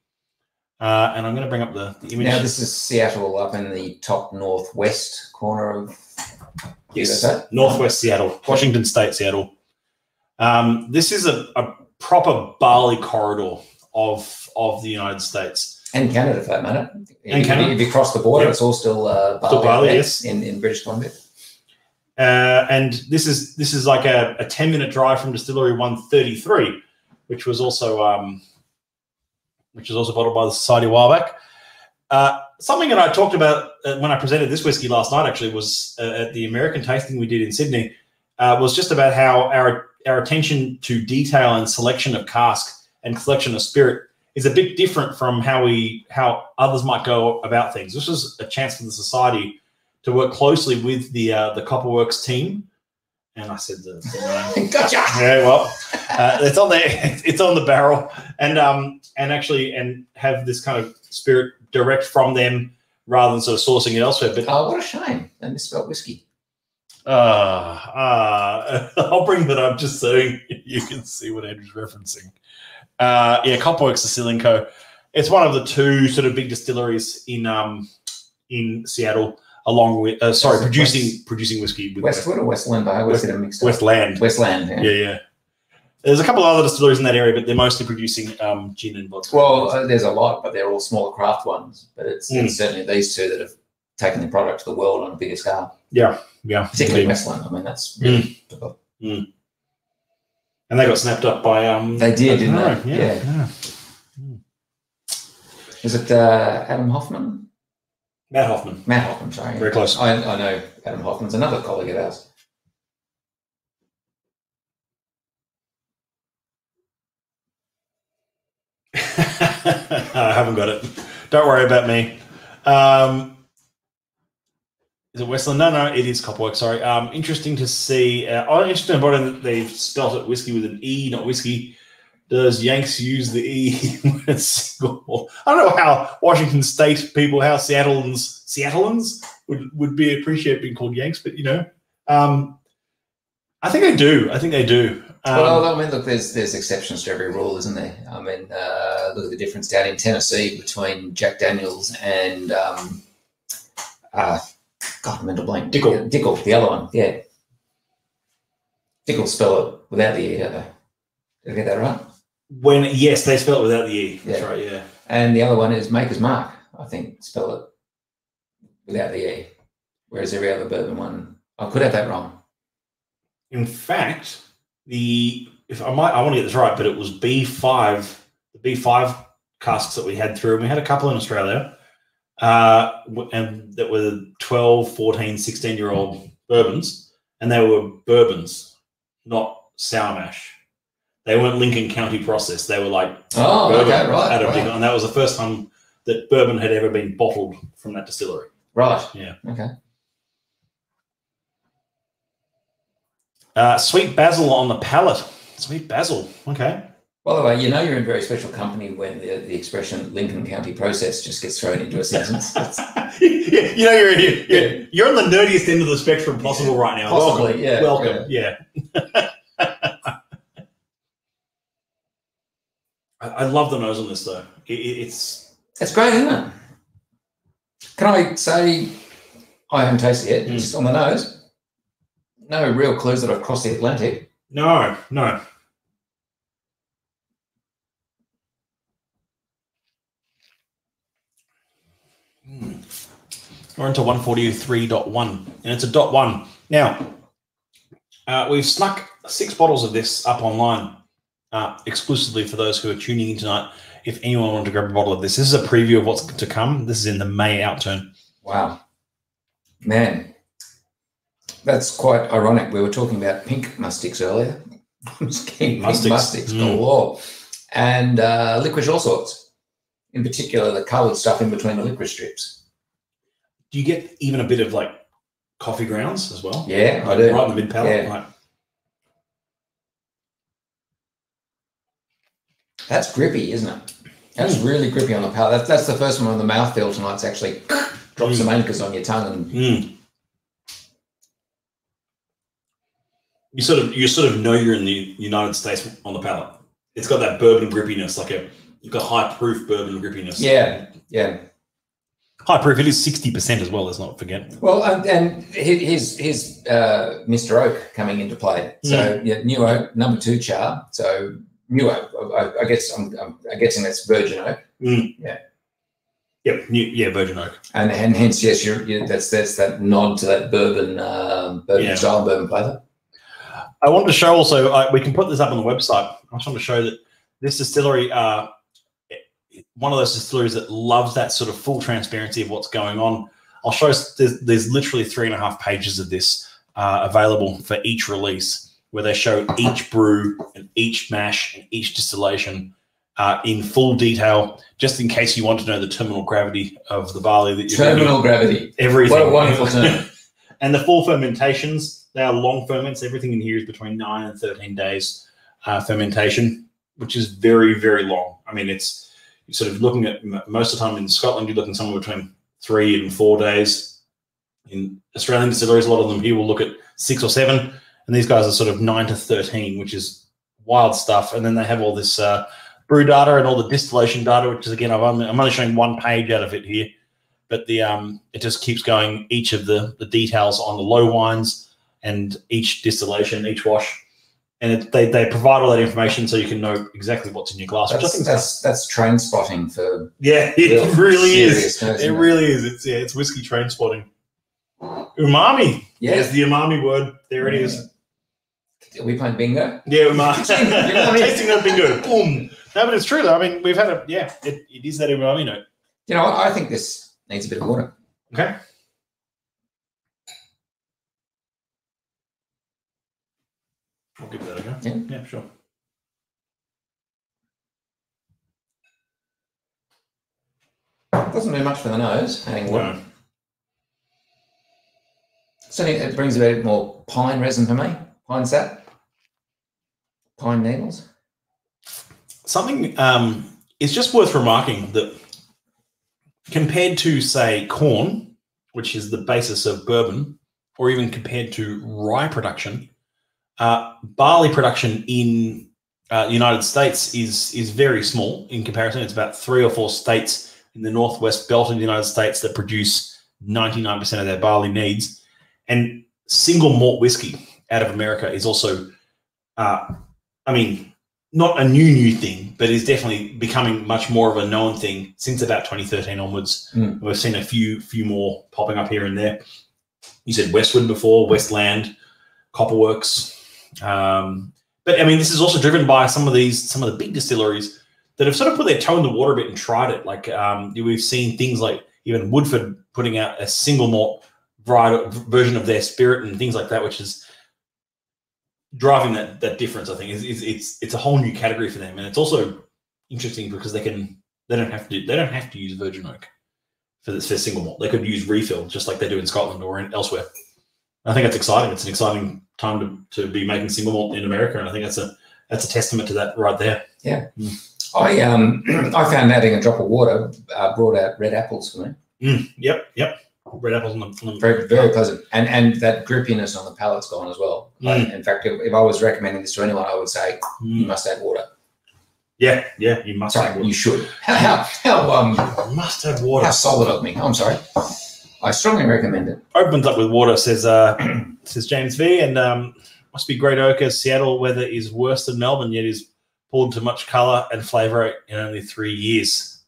Uh, and I'm going to bring up the, the image. Now, this is Seattle up in the top northwest corner of yes? Northwest Seattle, Washington State, Seattle. Um, this is a, a proper barley corridor of of the United States. and Canada for that matter. And if, Canada. if you cross the border, Yep. it's all still uh, Still barley, barley, yes. in, in British Columbia. Uh, and this is this is like a, a 10 minute drive from distillery 133 which was also um, which was also bottled by the society a while back uh, something that i talked about uh, when i presented this whiskey last night actually was uh, at the american tasting we did in sydney uh, was just about how our our attention to detail and selection of cask and selection of spirit is a bit different from how we how others might go about things this was a chance for the society to work closely with the uh, the Copperworks team. And I said the, the name. [laughs] gotcha. yeah, well, uh, it's on the [laughs] it's on the barrel, and um and actually and have this kind of spirit direct from them rather than sort of sourcing it elsewhere. But Oh, what a shame. They misspelled whiskey. Uh, uh, [laughs] I'll bring that up just so you can see what Andrew's referencing. Uh, yeah, Copperworks Distilling Co. It's one of the two sort of big distilleries in um in Seattle, along with uh, sorry, West- producing producing whiskey with Westwood or Westland? I always get them mixed up. Westland. Westland. Yeah. Yeah, yeah. There's a couple of other distilleries in that area, but they're mostly producing um, gin and vodka. Well, uh, there's a lot, but they're all smaller craft ones. But it's, Mm. it's certainly these two that have taken the product to the world on a bigger scale. yeah, yeah. Particularly. Westland. I mean, that's really And they got snapped up by um. They did, didn't Monroe. they? Yeah. Yeah. yeah. Is it uh, Adam Hoffman? Matt Hoffman. Matt Hoffman, sorry. Very close. I, I know Adam Hoffman's another colleague of ours. [laughs] I haven't got it. Don't worry about me. Um, is it Westland? No, no, it is Copwork. Sorry. Um, interesting to see. Uh, oh, interesting about it that they've spelt it whiskey with an E, not whiskey. Does Yanks use the E [laughs] when it's single? I don't know how Washington State people, how Seattleans, Seattleans would, would be appreciate being called Yanks, but you know, um, I think they do. I think they do. Um, well, I mean, look, there's there's exceptions to every rule, isn't there? I mean, uh, look at the difference down in Tennessee between Jack Daniels and um, uh, God, mental blank. Dickel. Dickel, the other one, yeah. Dickel spell it without the e, don't they? Did I get that right? when yes, they spell it without the E. That's Yeah. right. Yeah. And the other one is Maker's Mark, I think, spell it without the e. Whereas every other bourbon one, I could have that wrong. In fact, the if I might, I want to get this right, but it was B five, the B five casks that we had through, and we had a couple in Australia, uh, and that were 12, 14, 16 year old bourbons, and they were bourbons, not sour mash. They weren't Lincoln County processed. They were like Oh, bourbon okay, right. out of Right. And that was the first time that bourbon had ever been bottled from that distillery. right. Yeah. Okay. Uh, sweet basil on the palate. Sweet basil. Okay. By the way, you know you're in very special company when the, the expression Lincoln County process just gets thrown into a sentence. It's- [laughs] you know, you're, you're, you're on the nerdiest end of the spectrum possible right now. Possibly, Welcome. yeah. Welcome. Yeah. [laughs] I, I love the nose on this, though. It, it- it's. It's great, isn't it? Can I say I haven't tasted it, Mm. just on the nose? No real clues that I've crossed the Atlantic. No, no. Hmm. We're into 143.1, and it's a dot one. Now, uh, we've snuck six bottles of this up online uh, exclusively for those who are tuning in tonight. If anyone wanted to grab a bottle of this, this is a preview of what's to come. This is in the May outturn. Wow. Man, that's quite ironic. We were talking about pink mustics earlier. [laughs] I'm just pink Mustics. mustics Mm. galore. And uh, licorice all sorts. In particular, the coloured stuff in between the licorice strips. Do you get even a bit of like coffee grounds as well? Yeah, I do. Right in the mid palate. Yeah. Like, That's grippy, isn't it? That's Mm. really grippy on the palate. That's, that's the first one on the mouthfeel tonight. It's actually drops Mm. some anchors on your tongue and You sort of you sort of know you're in the United States on the palate. It's got that bourbon grippiness, like a you've got high proof bourbon grippiness. yeah, yeah. high proof. It is sixty percent as well. Let's not forget. Well, and, and he- here's here's uh, Mr. Oak coming into play. So yeah, new oak, number two char. So new oak. I, I guess I'm, I'm, guessing that's virgin oak, Yeah. Yep, new, yeah, virgin oak. and and hence yes, you're, you're, that's that's that nod to that bourbon um, bourbon Yeah. style bourbon flavour. I wanted to show also. Uh, we can put this up on the website. I just want to show that this distillery, uh, one of those distilleries that loves that sort of full transparency of what's going on. I'll show. us- There's, there's literally three and a half pages of this uh, available for each release, where they show each brew and each mash and each distillation uh, in full detail, just in case you want to know the terminal gravity of the barley that you're. Terminal gravity. Everything. What a wonderful term. [laughs] and the full fermentations, they are long ferments. Everything in here is between nine and 13 days uh, fermentation, which is very, very long. I mean, it's sort of looking at most of the time in Scotland, you're looking somewhere between three and four days. in Australian distilleries, a lot of them here will look at six or seven, and these guys are sort of nine to thirteen, which is wild stuff. And then they have all this uh, brew data and all the distillation data, which is again, I've only, I'm only showing one page out of it here, but the um, it just keeps going each of the the details on the low wines and each distillation, each wash. And it, they, they provide all that information so you can know exactly what's in your glass. Which I That's, think that's that's train spotting for yeah, [laughs] it really is. It isn't really is. It's yeah, it's whiskey train spotting. Umami. Yeah. There's the umami word. There it is. Are we playing bingo? Yeah, umami. [laughs] [laughs] Tasting that bingo. Boom. No, but it's true though. I mean, we've had a yeah, it, it is that umami note. You know, I think this needs a bit of water. Okay. I'll give that a go. Yeah. Yeah, sure. Doesn't do much for the nose, adding water. No. Certainly, it brings a bit more pine resin for me. Pine sap, pine needles. Something um, it's just worth remarking that compared to, say, corn, which is the basis of bourbon, or even compared to rye production, uh, barley production in uh, the United States is is very small in comparison. It's about three or four states in the northwest belt of the United States that produce 99% of their barley needs. And single malt whiskey out of America is also, uh, I mean, not a new new thing, but is definitely becoming much more of a known thing since about 2013 onwards. Mm. We've seen a few few more popping up here and there. You said Westwood before, Westland, Copperworks. Um, but I mean, this is also driven by some of these some of the big distilleries that have sort of put their toe in the water a bit and tried it. Like um, we've seen things like even Woodford putting out a single malt variety version of their spirit and things like that, which is driving that that difference. I think is, it's it's a whole new category for them, and it's also interesting because they can they don't have to they don't have to use virgin oak for this for single malt. They could use refill just like they do in Scotland or in, elsewhere. I think that's exciting. It's an exciting time to, to be making single malt in America, and I think that's a that's a testament to that right there. Yeah. I um [clears throat] I found adding a drop of water uh, brought out red apples for me. Mm, yep, yep. Red apples on the, on the Very very pleasant, and and that grippiness on the palate's gone as well. Like, Mm. in fact, if, if I was recommending this to anyone, I would say you Mm, must add water. yeah, yeah. You must Sorry, add water. you should. How [laughs] how, how um You must add water. how solid of me. I'm sorry. I strongly recommend it. opens up with water says uh [clears throat] says james v and um must be great oak as seattle weather is worse than melbourne yet is pulled to much color and flavor in only three years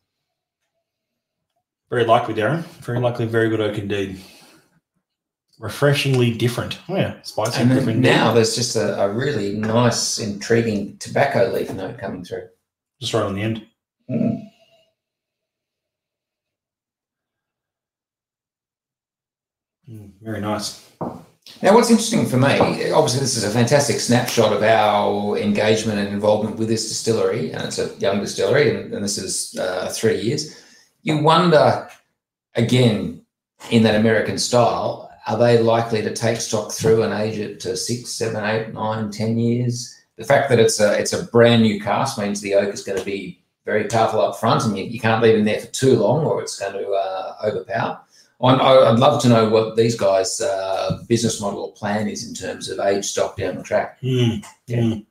very likely darren very likely very good oak indeed refreshingly different oh yeah spicy And different indeed. now there's just a, a really nice, intriguing tobacco leaf note coming through. just right on the end Mm. Mm, very nice Now, what's interesting for me, obviously, this is a fantastic snapshot of our engagement and involvement with this distillery, and it's a young distillery, and, and this is uh, three years. You wonder, again, in that American style, are they likely to take stock through and age it to six, seven, eight, nine, ten years? The fact that it's a it's a brand new cask means the oak is going to be very powerful up front, and you, you can't leave it there for too long, or it's going to uh, overpower. I- I'd love to know what these guys' uh, business model or plan is in terms of age stock down the track. Mm, Yeah. mm.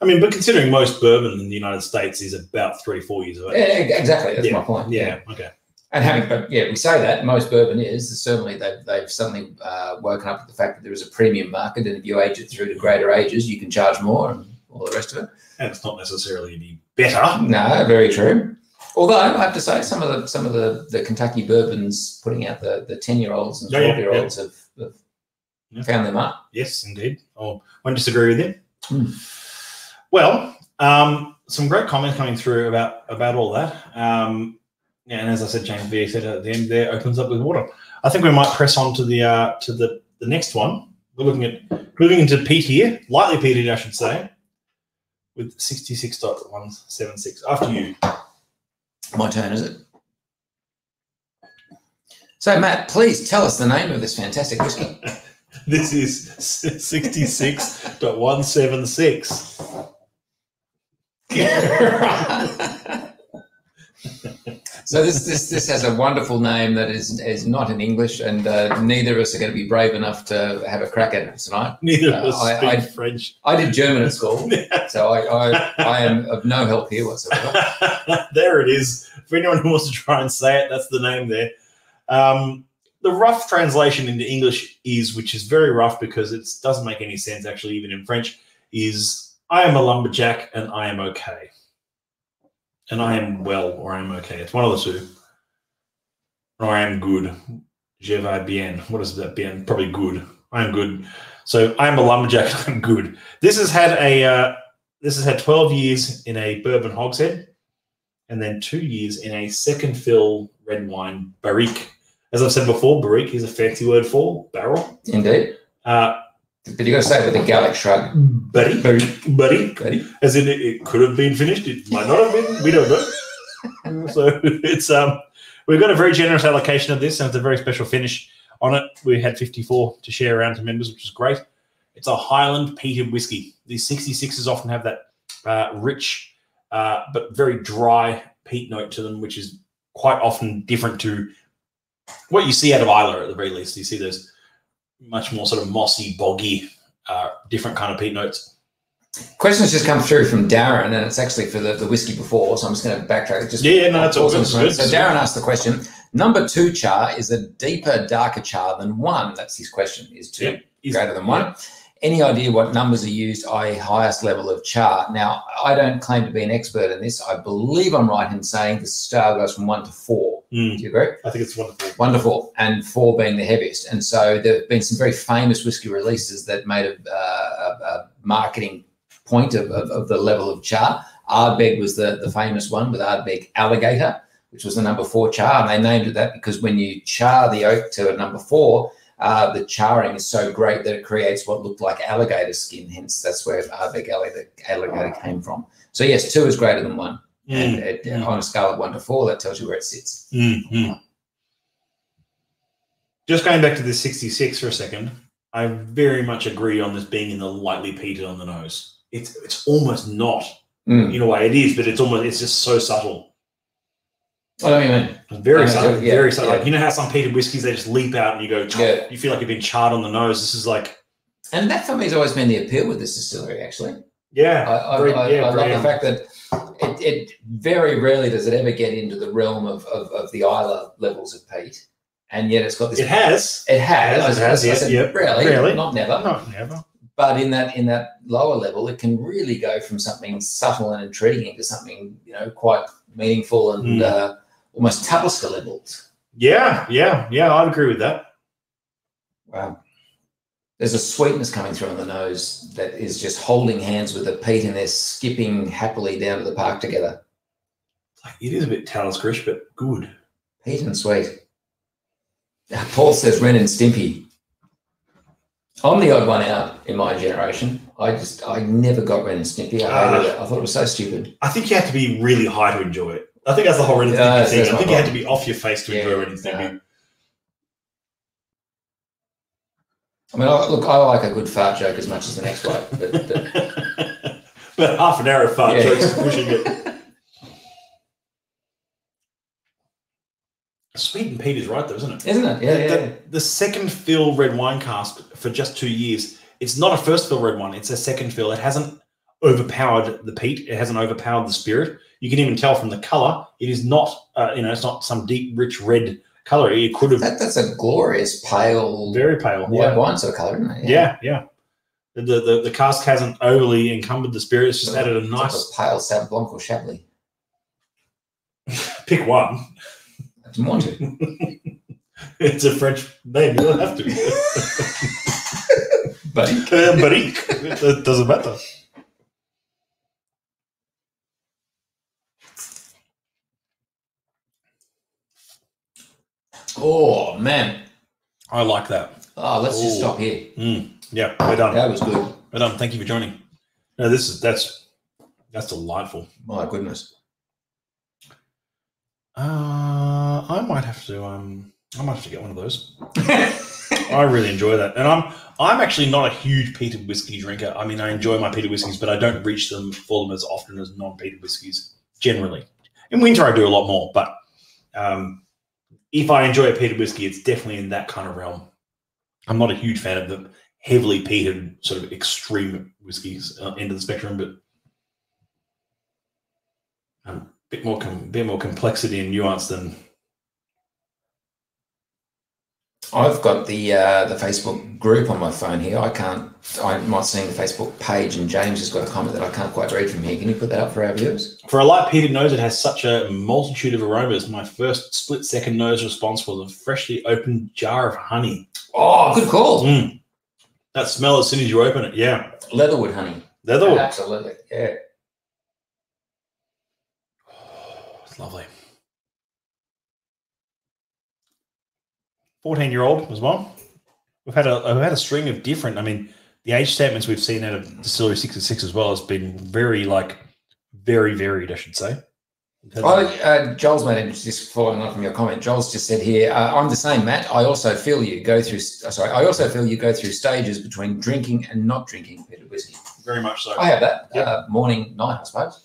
i mean but considering most bourbon in the united states is about three four years of Yeah, exactly. That's Yeah, my point. yeah okay And having, but yeah, we say that most bourbon is certainly they've they've suddenly uh, woken up with the fact that there is a premium market, and if you age it through to greater ages, you can charge more and all the rest of it. and it's not necessarily any better No, very true. Although I have to say, some of the some of the, the Kentucky bourbons putting out the the ten year olds and Yeah, yeah, twelve year olds have, have found them up. Yes, indeed. I won't disagree with you. Hmm. Well, um, some great comments coming through about about all that. Um, yeah, and as I said, James V said at the end there opens up with water. I think we might press on to the uh, to the the next one. We're looking at moving into peat here, lightly peated, I should say, with sixty six point one seven six. After you, my turn, is it? So, Matt, please tell us the name of this fantastic whiskey. [laughs] this is 66.176. [laughs] so this this this has a wonderful name that is is not in English, and uh, neither of us are going to be brave enough to have a crack at it tonight. Neither Uh, of us I- speak I- French. I did German at school, [laughs] so I, I I am of no help here whatsoever. [laughs] there it is. For anyone who wants to try and say it, that's the name there. Um, the rough translation into English is, which is very rough because it doesn't make any sense actually, even in French, is I am a lumberjack and I am okay. And I am well or I am okay. It's one of the two. Or I am good. Je vais bien. What is that bien? Probably good. I am good. So I am a lumberjack [laughs] I'm good. This has had a uh, this has had 12 years in a bourbon hogshead and then two years in a second fill red wine barrique. As I've said before, barrique is a fancy word for barrel. Indeed, Uh, but you got to say it with a Gallic shrug. buddy, buddy, Buddy. as in it, it could have been finished. It might not have been. We don't know. [laughs] so it's um, we've got a very generous allocation of this, and it's a very special finish on it. We had 54 to share around to members, which is great. It's a Highland peated whiskey. These 66s often have that uh, rich uh, but very dry peat note to them, which is quite often different to what you see out of Islay at the very least. You see those much more sort of mossy, boggy, uh, different kind of peat notes. Questions just come through from Darren, and it's actually for the, the whiskey before, so I'm just going to backtrack. Just Yeah, yeah, no, that's all good, this one. it's good, So it's Darren asked the question: Number two char is a deeper, darker char than one. That's his question. Is two Yeah, is- greater than one? Any idea what numbers are used, i.e., highest level of char? Now, I don't claim to be an expert in this. I believe I'm right in saying the scale goes from one to four. Mm, Do you agree? I think it's wonderful. Wonderful, and four being the heaviest. And so there have been some very famous whiskey releases that made a, uh, a, a marketing point of, of, of the level of char. Ardbeg was the, the famous one with Ardbeg Alligator, which was the number four char. And they named it that because when you char the oak to a number four, uh, the charring is so great that it creates what looked like alligator skin. Hence, that's where Ardbeg Alligator, alligator came from. So, yes, two is greater than one. And Mm, it, mm. on a scale of one to four, that tells you where it sits. mm, mm. Just going back to the 66 for a second, I very much agree on this being in the lightly peated on the nose. It's it's almost not Mm. in a way. It is, but it's almost it's just so subtle. I know what you mean. It's very I know, subtle. yeah, very subtle. yeah. Like you know how some peated whiskies they just leap out and you go, Yeah. you feel like you've been charred on the nose. This is like, And that for me has always been the appeal with this distillery, actually. I, yeah, I, very- I, yeah, I love the fact that it, it very rarely does it ever get into the realm of, of, of the Islay levels of peat. And yet it's got this. it has. It has. It has, I yeah, said yeah. Rarely, Rarely. not never. Not never. But in that in that lower level, it can really go from something subtle and intriguing to something you know quite meaningful and Mm. uh, almost Talisker levels. Yeah, yeah, yeah. I'd agree with that. Wow. There's a sweetness coming through on the nose that is just holding hands with the peat and they're skipping happily down to the park together. Like, it is a bit Taliskerish, but good. Peat and sweet. Uh, Paul says Ren and Stimpy. I'm the odd one out in my generation. I just, I never got Ren and Stimpy. I hated it. I thought it was so stupid. I think you have to be really high to enjoy it. I think that's the whole Ren and Stimpy that's- thing. I think you had to be off your face to enjoy Yeah, Ren and Stimpy. I mean, I, look, I like a good fart joke as much as the next bloke, but, but [laughs] but half an hour of fart Yeah. jokes is pushing it. Sweet and peat is right, though, isn't it? isn't it? Yeah, the, yeah. the- the second fill red wine cask for just two years. It's not a first fill red wine. It's a second fill. It hasn't overpowered the peat. It hasn't overpowered the spirit. You can even tell from the color. It is not, uh, you know, it's not some deep, rich red color. It could have That, that's a glorious pale very pale. white Yeah, wine sort of color, isn't it? yeah, yeah. The, the the cask hasn't overly encumbered the spirit. It's just added a nice like a pale Sauv Blanc or Chablis. [laughs] pick one. I didn't want to. It's a French name. You don't have to. [laughs] But Uh, [laughs] Barrique. It doesn't matter. Oh man, I like that. oh, let's just stop here. Mm, yeah, we're done. That was good. We're done. Thank you for joining. No, this is that's that's delightful. My goodness. Uh, I might have to um, I might have to get one of those. [laughs] I really enjoy that, and I'm I'm actually not a huge peated whiskey drinker. I mean, I enjoy my peated whiskies, but I don't reach them for them as often as non-peated whiskies. Generally, in winter I do a lot more, but Um, if I enjoy a peated whiskey, it's definitely in that kind of realm. I'm not a huge fan of the heavily peated, sort of extreme whiskies uh, end of the spectrum, but a bit more, com- bit more complexity and nuance than I've got the uh, the Facebook group on my phone here. I can't. I'm not seeing the Facebook page, and James has got a comment that I can't quite read from here. Can you put that up for our viewers? For a light peated nose, it has such a multitude of aromas. My first split second nose response was a freshly opened jar of honey. Oh, good call. Mm. That smell as soon as you open it. Yeah. Leatherwood honey. Leatherwood. Absolutely. Yeah. Oh, it's lovely. 14 year old as well. We've had a we've had a string of different. I mean, the age statements we've seen out of Distillery 66 as well has been very like very varied, I should say. Oh, uh, Joel's made it just following on from your comment. Joel's just said here, uh, I'm the same, Matt. I also feel you go through. uh, Sorry, I also feel you go through stages between drinking and not drinking peated whiskey. very much so. I have that Yep. uh, morning, night, I suppose.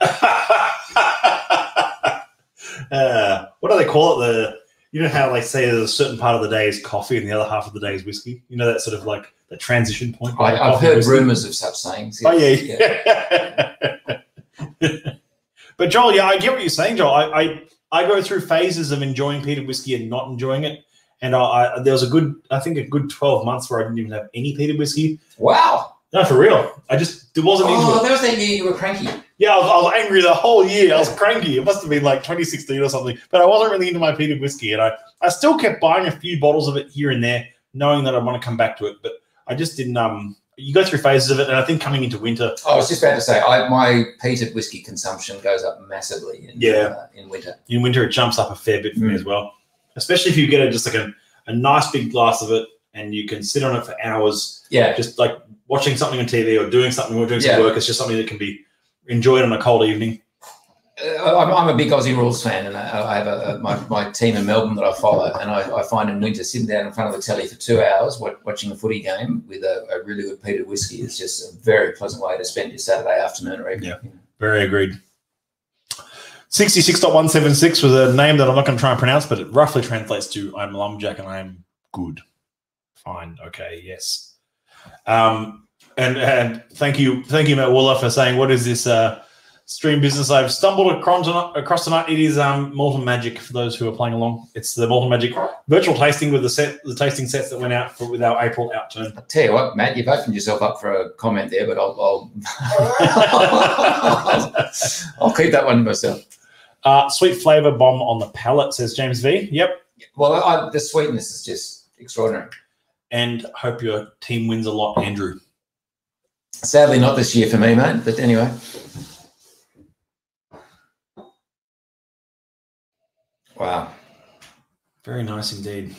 [laughs] Uh, what do they call it? The you know how like say there's a certain part of the day is coffee and the other half of the day is whiskey. You know that sort of like the transition point. I, I've heard rumours of such sayings. Oh yes. yeah. [laughs] but Joel, yeah, I get what you're saying, Joel. I, I I go through phases of enjoying peated whiskey and not enjoying it. And I, I there was a good, I think, a good twelve months where I didn't even have any peated whiskey. Wow. No, for real. I just it wasn't into Oh, it. that was that year you were cranky. Yeah, I was, I was angry the whole year. I was cranky. It must have been like 2016 or something. But I wasn't really into my peated whiskey, and I, I still kept buying a few bottles of it here and there, knowing that I want to come back to it. But I just didn't. Um, you go through phases of it, and I think coming into winter, I was just about to say, I, my peated whiskey consumption goes up massively in, Yeah. uh, in winter. in winter it jumps up a fair bit for me Mm. as well. Especially if you get a, just like a, a nice big glass of it, and you can sit on it for hours, Yeah. just like watching something on TV or doing something or doing some Yeah. work. It's just something that can be enjoyed on a cold evening. Uh, I'm, I'm a big Aussie rules fan, and I, I have a, my, my team in Melbourne that I follow, and I, I find in winter sitting down in front of the telly for two hours watching a footy game with a, a really good peated whiskey is just a very pleasant way to spend your Saturday afternoon or evening. Very agreed. 66.176 was a name that I'm not going to try and pronounce, but it roughly translates to I'm lumberjack and I am good. Fine. Okay. Yes. Um, and and thank you, thank you, Matt Waller, for saying what is this uh, stream business I've stumbled across tonight, across tonight. It is um, Malt & Magic for those who are playing along. It's the Malt & Magic virtual tasting with the set, the tasting sets that went out for, with our April outturn. I'll tell you what, Matt, you've opened yourself up for a comment there, but I'll I'll, [laughs] I'll keep that one to myself. Uh, sweet flavor bomb on the palate, says James V. Yep. Well, I, the sweetness is just extraordinary. and hope your team wins a lot, Andrew. Sadly, not this year for me, mate. But anyway, wow. Very nice indeed.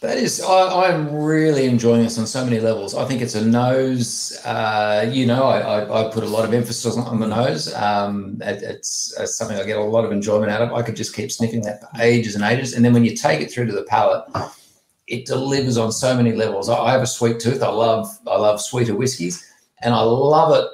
That is, I, I'm really enjoying this on so many levels. I think it's a nose. Uh, you know, I, I, I put a lot of emphasis on, on the nose. Um, it, it's, uh something I get a lot of enjoyment out of. I could just keep sniffing that for ages and ages. And then when you take it through to the palate, it delivers on so many levels. I, I have a sweet tooth. I love, I love sweeter whiskies, and I love it.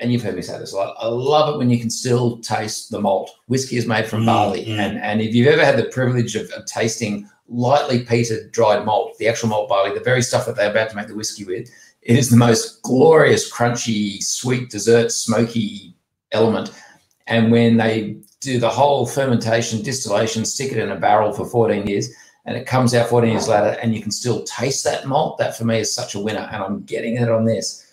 And you've heard me say this a lot. I love it when you can still taste the malt. Whiskey is made from Mm, barley, mm. and and if you've ever had the privilege of, of tasting lightly peated dried malt, the actual malt barley, the very stuff that they're about to make the whiskey with, it is the most glorious, crunchy, sweet, dessert, smoky element. And when they do the whole fermentation, distillation, stick it in a barrel for 14 years, and it comes out 14 years later, and you can still taste that malt, that for me is such a winner. And I'm getting it on this.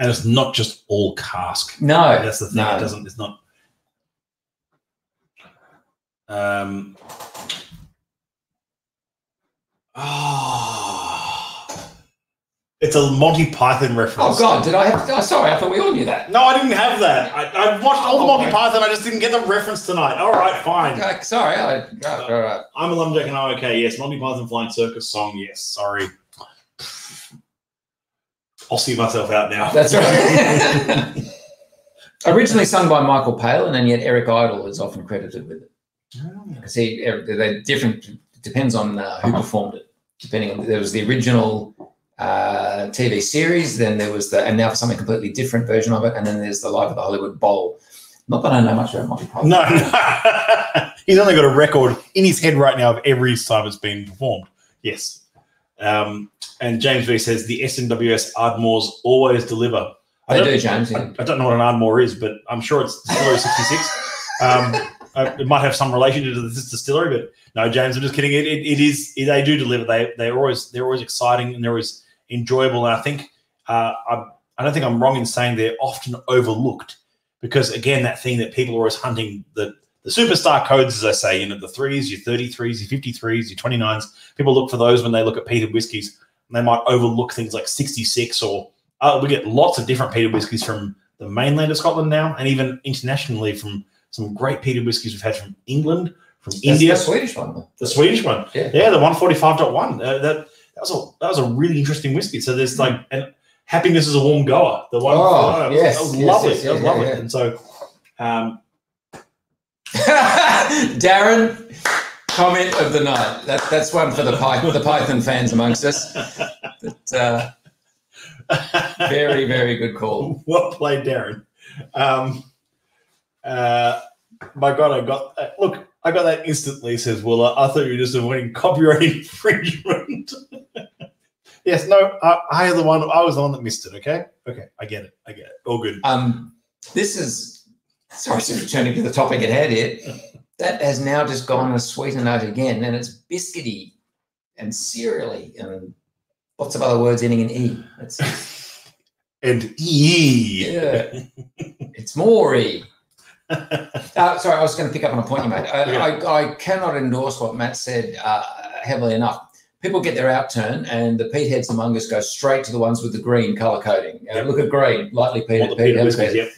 And it's not just all cask. No, That's the thing. no. It doesn't. It's not. Um. Oh, it's a Monty Python reference. Oh God, did I have? Oh, sorry, I thought we all knew that. No, I didn't have that. I, I watched all the Oh, Monty okay. Python. I just didn't get the reference tonight. All right, fine. Uh, sorry, I, right, right, right. I'm a lumberjack and I'm okay. Yes, Monty Python Flying Circus song. Yes, sorry. I'll see myself out now. That's right. [laughs] Originally sung by Michael Palin, and yet Eric Idle is often credited with it. Because he, they're different. Depends on uh, who performed it. Depending on there was the original uh, TV series, then there was the, and now for something completely different version of it, and then there's the Live at the Hollywood Bowl. Not that I know much about Monty Python. No, no. [laughs] he's only got a record in his head right now of every time it's been performed. Yes. Um, and James V says the SMWS Ardmores always deliver. I They don't- do, James. I, yeah. I don't know what an Ardmore is, but I'm sure it's Distillery 66. Um, [laughs] uh, it might have some relation to this distillery, but no, James, I'm just kidding. It, it, it is they do deliver. They they're always they're always exciting and they're always enjoyable. And I think uh, I I don't think I'm wrong in saying they're often overlooked because again that thing that people are always hunting the the superstar codes, as I say, you know, the threes, your 33s, your 53s, your 29s. People look for those when they look at peated whiskies. And they might overlook things like 66 or uh, we get lots of different peated whiskies from the mainland of Scotland now, and even internationally from some great peated whiskies we've had from England, from That's India, the Swedish one. the Swedish one. Yeah. Yeah, the 145.1. Uh, that that was a that was a really interesting whiskey. So there's like and happiness is a warm goer. The one Oh, was, yes, that was yes, lovely. yes, that was yeah, lovely. yeah. And so um, [laughs] Darren, comment of the night. That, that's one for the, Py- the Python fans amongst us. Uh, very, very good call. [laughs] well played, Darren. Um, uh, my God, I got uh, look. I got that instantly. Says Willa. I thought you were just avoiding copyright [laughs] infringement. yes, no, I, I am the one. I was the one that missed it. Okay, okay, I get it. I get it. All good. Um, this is, sorry, so returning to the topic at hand here. That has now just gone a sweeter note again, and it's biscuity and cereally and lots of other words ending in E. It's, [laughs] And E. yeah, it's more E. [laughs] Uh, sorry, I was going to pick up on a point you made. I, Yeah. I, I cannot endorse what Matt said uh, heavily enough. People get their outturn, and the peat heads among us go straight to the ones with the green color coding. Uh, Yep. Look at green, lightly peated, peat, peated heavy whiskies. peated. Yep.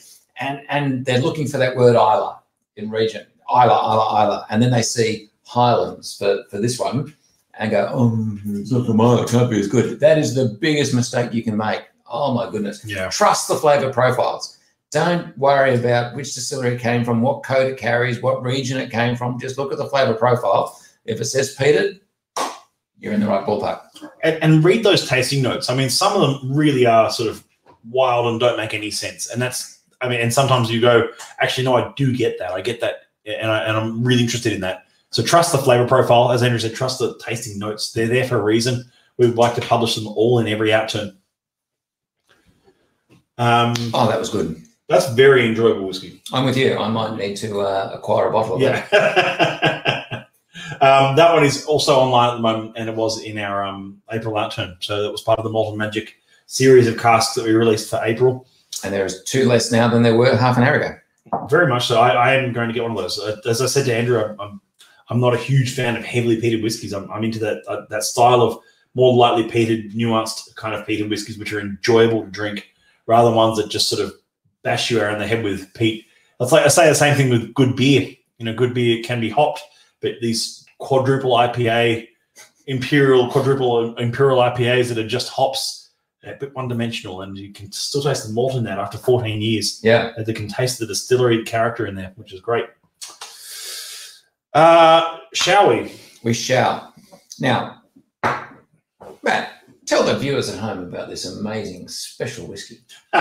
and and they're looking for that word Islay in region. Islay, Islay, Islay, and then they see Highlands for, for this one, and go, oh, it's not from Islay, it can't be as good. That is the biggest mistake you can make. Oh my goodness! Yeah. Trust the flavor profiles. Don't worry about which distillery it came from, what code it carries, what region it came from. Just look at the flavor profile. If it says peated, you're in the right ballpark. and, and read those tasting notes. I mean, some of them really are sort of wild and don't make any sense. And that's, I mean, and sometimes you go, actually, no, I do get that. I get that, and, I, and I'm really interested in that. So trust the flavor profile, as Andrew said. Trust the tasting notes. They're there for a reason. We would like to publish them all in every outturn. Um, Oh, that was good. That's very enjoyable whiskey. I'm with you. I might need to uh, acquire a bottle of that. [laughs] Um, that one is also online at the moment, and it was in our um, April outturn. So that was part of the Malt & Magic series of casks that we released for April. And there's two less now than there were half an hour ago. Very much so. I, I am going to get one of those. Uh, As I said to Andrew, I'm, I'm, I'm not a huge fan of heavily peated whiskies. I'm, I'm into that uh, that style of more lightly peated, nuanced kind of peated whiskies, which are enjoyable to drink, rather than ones that just sort of bash you around the head with peat. It's like I say the same thing with good beer. You know, good beer can be hopped, but these quadruple IPA, imperial, quadruple imperial IPAs that are just hops, a bit one dimensional, and you can still taste the malt in that after 14 years Yeah. that they can taste the distillery character in there, which is great. Uh, shall we? We shall. Now, Matt, tell the viewers at home about this amazing special whiskey. [laughs]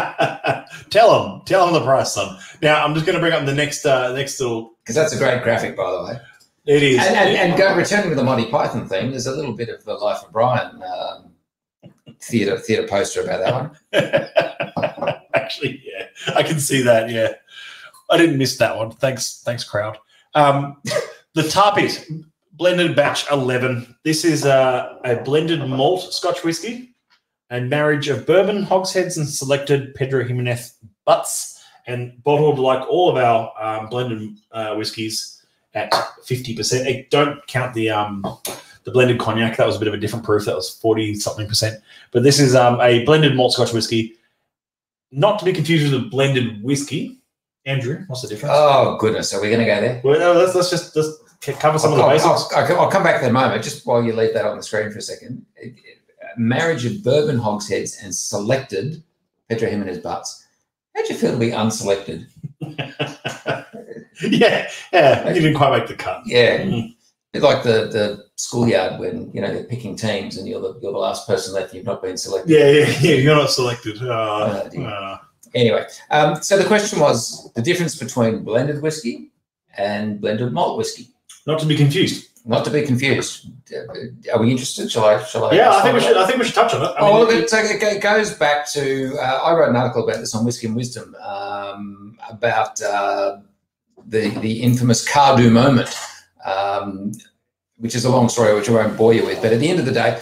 tell them, tell them the price, son. Now I'm just going to bring up the next, uh, next little. Because that's a great graphic, by the way. It is. And, and, and go, returning to the Monty Python theme, there's a little bit of the Life of Brian um, theatre theatre poster about that one. [laughs] Actually, yeah, I can see that. Yeah, I didn't miss that one. Thanks, thanks, crowd. Um, the Tarpit blended batch eleven. This is uh, a blended malt Scotch whiskey and marriage of bourbon hogsheads and selected Pedro Ximénez butts, and bottled like all of our um, blended uh, whiskies at fifty percent. Don't count the um, the blended cognac. That was a bit of a different proof. That was forty something percent. But this is um, a blended malt Scotch whiskey not to be confused with a blended whiskey. Andrew, what's the difference? Oh, goodness. Are we going to go there? well, no, let's, let's just let's cover some of the I'll, basics. I'll- I'll- I'll come back to that moment, just while you leave that on the screen for a second. It- it- Marriage of bourbon hogsheads and selected Pedro Ximénez butts. How'd you feel to be unselected? [laughs] yeah, yeah, you didn't quite make the cut. Yeah. It's like the the schoolyard when you know they're picking teams and you're the you're the last person left. You've not been selected. Yeah, yeah, [laughs] yeah. You're not selected. Uh, Oh, uh, Anyway, um, so the question was the difference between blended whiskey and blended malt whiskey. Not to be confused. Not to be confused. Uh, Are we interested? Shall I? Shall I? Yeah, I think we should. that? I think we should touch on it. I oh, mean, look, it- it, it goes back to. Uh, I wrote an article about this on Whiskey and Wisdom um, about uh, the the infamous Cardhu moment, um, which is a long story which I won't bore you with. But at the end of the day,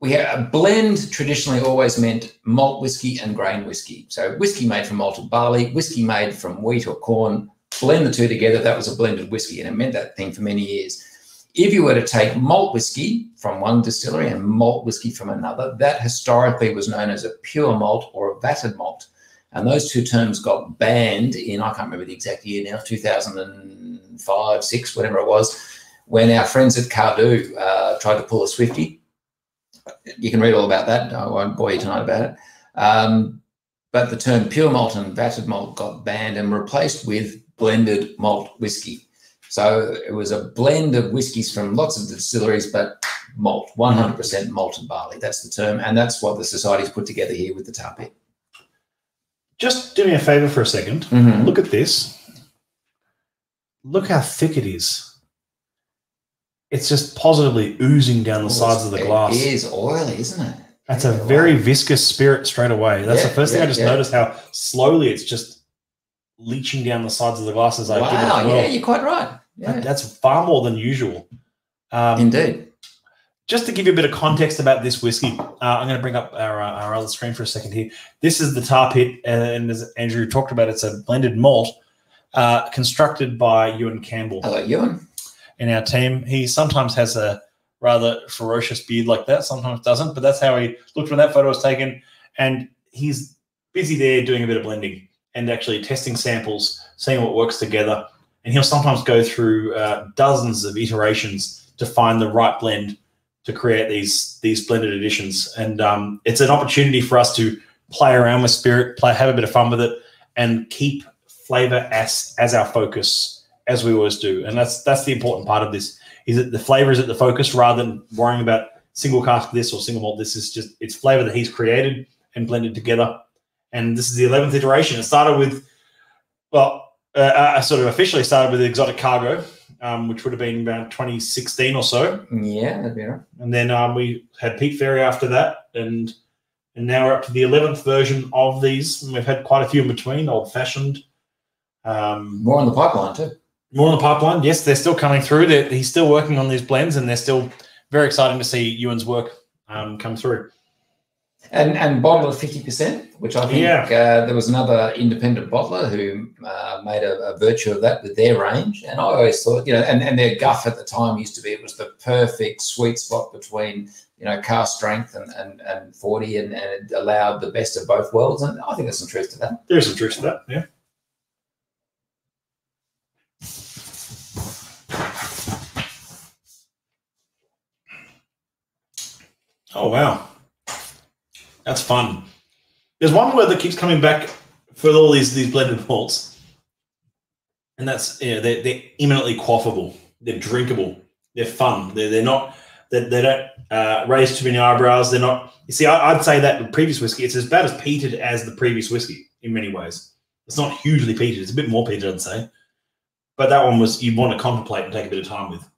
we have a blend traditionally always meant malt whiskey and grain whiskey. So whiskey made from malted barley, whiskey made from wheat or corn. Blend the two together. That was a blended whiskey, and it meant that thing for many years. If you were to take malt whiskey from one distillery and malt whiskey from another, that historically was known as a pure malt or a vatted malt. And those two terms got banned in, I can't remember the exact year now, 2005, six, whatever it was, when our friends at Cardhu uh, tried to pull a Swifty. You can read all about that. I won't bore you tonight about it. Um, but the term pure malt and vatted malt got banned and replaced with blended malt whiskey. So it was a blend of whiskies from lots of distilleries, but malt, 100% malted barley. That's the term. And that's what the society's put together here with the tar pit. just do me a favor for a 2nd Mhm. Look at this. Look how thick it is. It's just positively oozing down the sides of the glass. It is oily, isn't it? That's a very viscous spirit straight away. That's the Yeah, first thing I just yeah. noticed how slowly it's just leaching down the sides of the glasses. I Wow, well. yeah, you're quite right. That- Yeah, That's far more than usual. Um, indeed. just to give you a bit of context about this whiskey, uh, I'm going to bring up our, uh, our other screen for a second here. This is the tar pit, and as Andrew talked about, it's a blended malt uh, constructed by Ewan Campbell Hello, Ewan. in our team. He sometimes has a rather ferocious beard like that, sometimes doesn't, but that's how he looked when that photo was taken. And he's busy there doing a bit of blending and actually testing samples, seeing what works together. And he'll sometimes go through uh, dozens of iterations to find the right blend to create these these blended editions. And um, it's an opportunity for us to play around with spirit, play, have a bit of fun with it, and keep flavor as as our focus as we always do. And that's that's the important part of this is that the flavor is at the focus rather than worrying about single cask this or single malt. This is just it's flavor that he's created and blended together. And this is the eleventh iteration. It started with well, uh, uh, sort of officially started with exotic cargo, um, which would have been about 2016 or so, Yeah, that'd be right. and then um, we had Peat Faerie after that, and and now we're up to the eleventh version of these. And we've had quite a few in between, old fashioned. Um, More on the pipeline too. more on the pipeline. Yes, they're still coming through. They're, he's still working on these blends, and they're still very exciting to see Ewan's work um, come through. And and bottled at fifty percent, which I think Yeah. uh, there was another independent bottler who uh, made a, a virtue of that with their range. And I always thought, you know, and, and their guff at the time used to be it was the perfect sweet spot between you know cask strength and and, and forty, and, and it allowed the best of both worlds. And I think there's some truth to that. There's some truth to that. Yeah. Oh wow, that's fun. There's one word that keeps coming back for all these these blended malts, and that's yeah, they're, they're eminently quaffable. They're drinkable. They're fun. They're, they're not. They, they don't uh, raise too many eyebrows. They're not. You see, I, I'd say that the previous whiskey, it's as bad as peated as the previous whiskey in many ways. It's not hugely peated. It's a bit more peated, I'd say. But that one was you want to contemplate and take a bit of time with.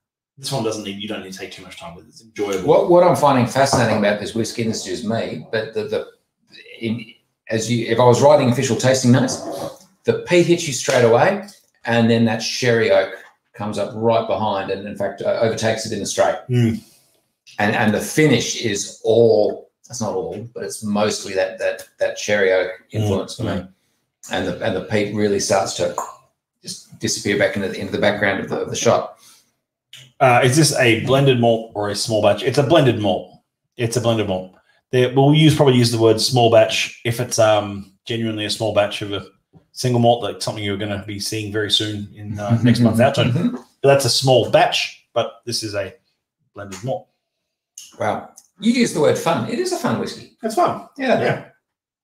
This one doesn't need. You don't need to take too much time with. It. It's enjoyable. What what I'm finding fascinating about this whiskey, and this is just me, but the the in, as you if I was writing official tasting notes, the peat hits you straight away, and then that sherry oak comes up right behind, and in fact uh, overtakes it in the straight. Mm. And and the finish is all. That's not all, but it's mostly that that that sherry oak influence for me, and the and the peat really starts to just disappear back into the, into the background of the, of the shot. Uh, is this a blended malt or a small batch? It's a blended malt. It's a blended malt. There, we'll use probably use the word small batch if it's um, genuinely a small batch of a single malt, like something you're going to be seeing very soon in uh, [laughs] next month's outturn. Mhm. That's a small batch, but this is a blended malt. Wow. You use the word fun. It is a fun whiskey. That's fun. Yeah. Yeah.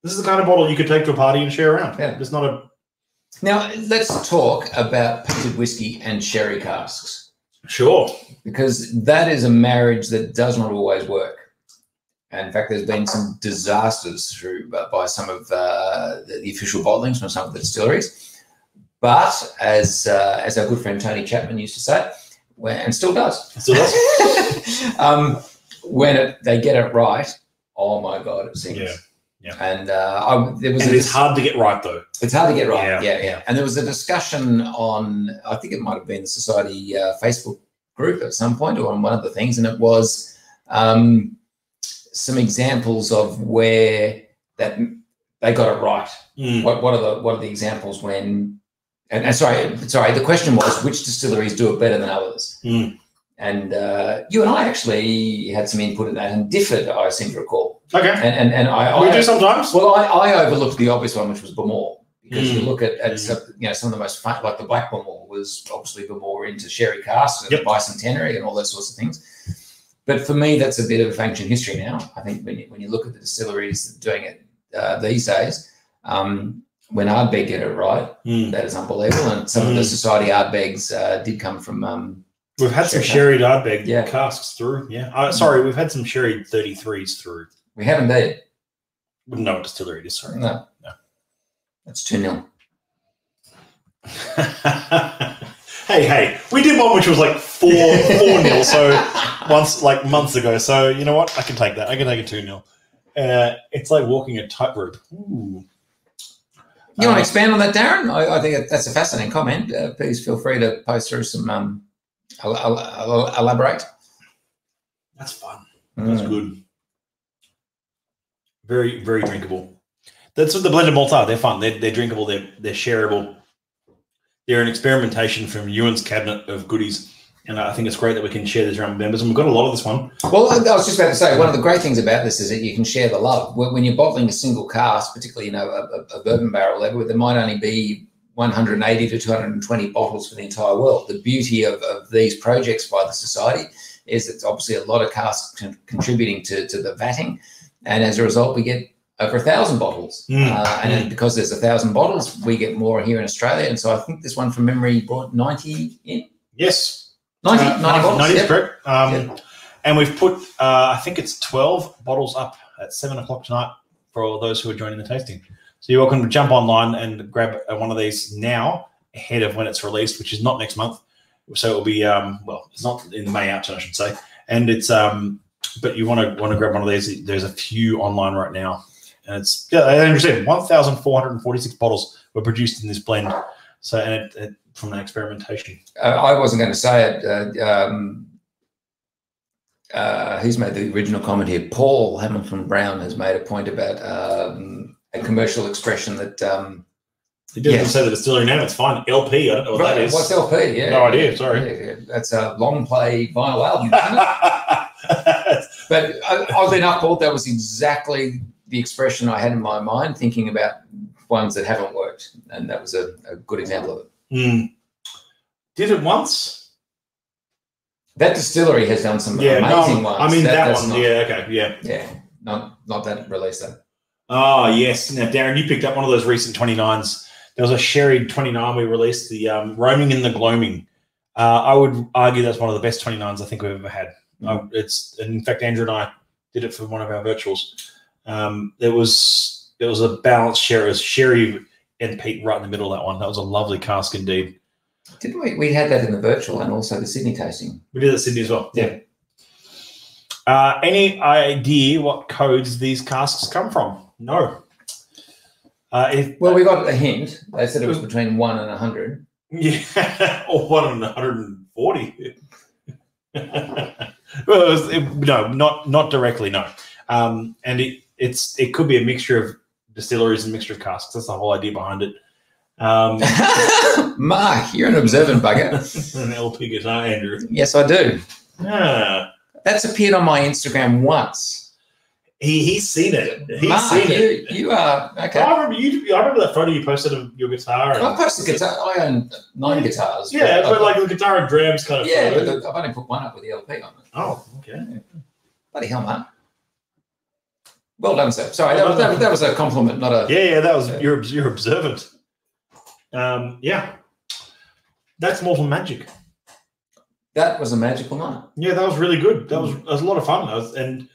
This is the kind of bottle you could take to a party and share around. Yeah. It's not a Now let's talk about peated whiskey and sherry casks sure. because that is a marriage that does not always work. And in fact, there's been some disasters through uh, by some of uh, the, official bottlings from some of the distilleries. But as uh, as our good friend Tony Chapman used to say, when, and still does, Still does. [laughs] um, when it, they get it right, oh my god, it sings. Yeah, yeah. And uh, I, there was and it's hard to get right though. it's hard to get right. Yeah, Yeah, yeah, And there was a discussion on, I think it might have been the Society uh, Facebook group at some point or on one of the things, and it was um, some examples of where that they got it right. Mm. What, what are the what are the examples when? And, and sorry, sorry. The question was which distilleries do it better than others. Mm. And uh, you and I actually had some input in that and differed. I seem to recall. Okay, And and, and I, we I do sometimes. well, I, I overlooked the obvious one, which was Bowmore, because you Mm. look at, at Mm. some, you know some of the most fun, like the Black Bowmore was obviously Bowmore into sherry casks and Yep. bicentenary and all those sorts of things. But for me, that's a bit of ancient history now. I think when you, when you look at the distilleries doing it uh, these days, um, when Ardbeg get it right, Mm. that is unbelievable. And some of the Mm. society Ardbegs uh, did come from um, We've had some Sherry sherry Ardbeg Yeah. casks through. Yeah, uh, sorry, we've had some sherry 33s through. We haven't indeed. Wouldn't know what distillery it is. Sorry. No, No. that's two 0 [laughs] hey, hey, we did one which was like four four nil. So once like months ago. So you know what? I can take that. I can take a two nil. Uh, it's like walking a tightrope. Ooh. You want Uh, to expand on that, Darren? I, I think that's a fascinating comment. Uh, please feel free to post through some um, el- el- el- elaborate. That's fun. That's Mm. good. Very, very drinkable. That's what the blended malts are. They're fun. They're, they're drinkable. They're they're shareable. They're an experimentation from Ewan's cabinet of goodies, and I think it's great that we can share this around members. And we've got a lot of this one. Well, I was just about to say one of the great things about this is that you can share the love. When you're bottling a single cask, particularly you know a, a- bourbon barrel level, there might only be 180 to 220 bottles for the entire world. The beauty of, of these projects by the society is it's obviously a lot of casks con- contributing to, to the vatting, and as a result, we get over a thousand bottles. Mm, Uh, and then because there's a thousand bottles, we get more here in Australia. And so I think this one from memory brought 90 in. Yes, 90, Uh, 90 bottles. 90 is yep. correct. Um, Yep. And we've put, uh, I think it's 12 bottles up at seven o'clock tonight for all those who are joining the tasting. So you're welcome to jump online and grab uh, one of these now ahead of when it's released, which is not next month. So it'll be, um, well, it's not in the May out, I should say. And it's, um, but you want to want to grab one of these. There's a few online right now. And it's, yeah, I understand. 1,446 bottles were produced in this blend. So, and it, it, from that experimentation. uh, I wasn't going to say it. Uh, um, uh, who's made the original comment here? Paul Hamilton Brown has made a point about um, a commercial expression that. Um, It doesn't say the distillery name. It's fine. LP. I don't know what that is. What's LP? Yeah. No idea, sorry. Yeah, yeah. That's a long play vinyl album, isn't it? [laughs] [laughs] But uh, oddly enough, Paul, that was exactly the expression I had in my mind, thinking about ones that haven't worked, and that was a, a good example of it. Hmm. Did it once? That distillery has done some Yeah, amazing no, ones. I mean that, that's one. not- yeah, okay, yeah. yeah, not not that release though. Oh yes. Now, Darren, you picked up one of those recent 29s. There was a sherry 29 we released, the um, roaming in the gloaming. Uh, I would argue that's one of the best 29s I think we've ever had. Uh, it's and in fact Andrew and I did it for one of our virtuals. Um, there was it was a balanced share. it sherry and peat right in the middle of that one. That was a lovely cask indeed. Didn't we? We had that in the virtual and also the Sydney tasting. We did it at Sydney as well. Yeah. Uh, any idea what codes these casks come from? No. Uh, if, Well, we got a hint. They said it was between one and a hundred. [laughs] yeah, or one and 140. [laughs] well, it was, it- no, not not directly, no. Um, and it, it's it could be a mixture of distilleries and mixture of casks. That's the whole idea behind it. Um, [laughs] Mark, you're an observant bugger. [laughs] an LP guitar, Andrew. yes, I do. Ah, That's appeared on my Instagram once. He he's seen it. He's Mark, seen it. you, you are okay. I remember you. I remember that photo you posted of your guitar. And, I posted guitar. I own nine guitars. yeah, but but like the guitar and drums kind of. yeah, photo. but I've only put one up with the LP on it. oh, okay. Bloody hell, Mark. Well done, sir. Sorry, that was, that, that was a compliment, not a. Yeah, yeah, that was you're you're observant. Um, yeah, that's Malt & Magic. That was a magical night. Yeah, that was really good. That was that was a lot of fun. Was, and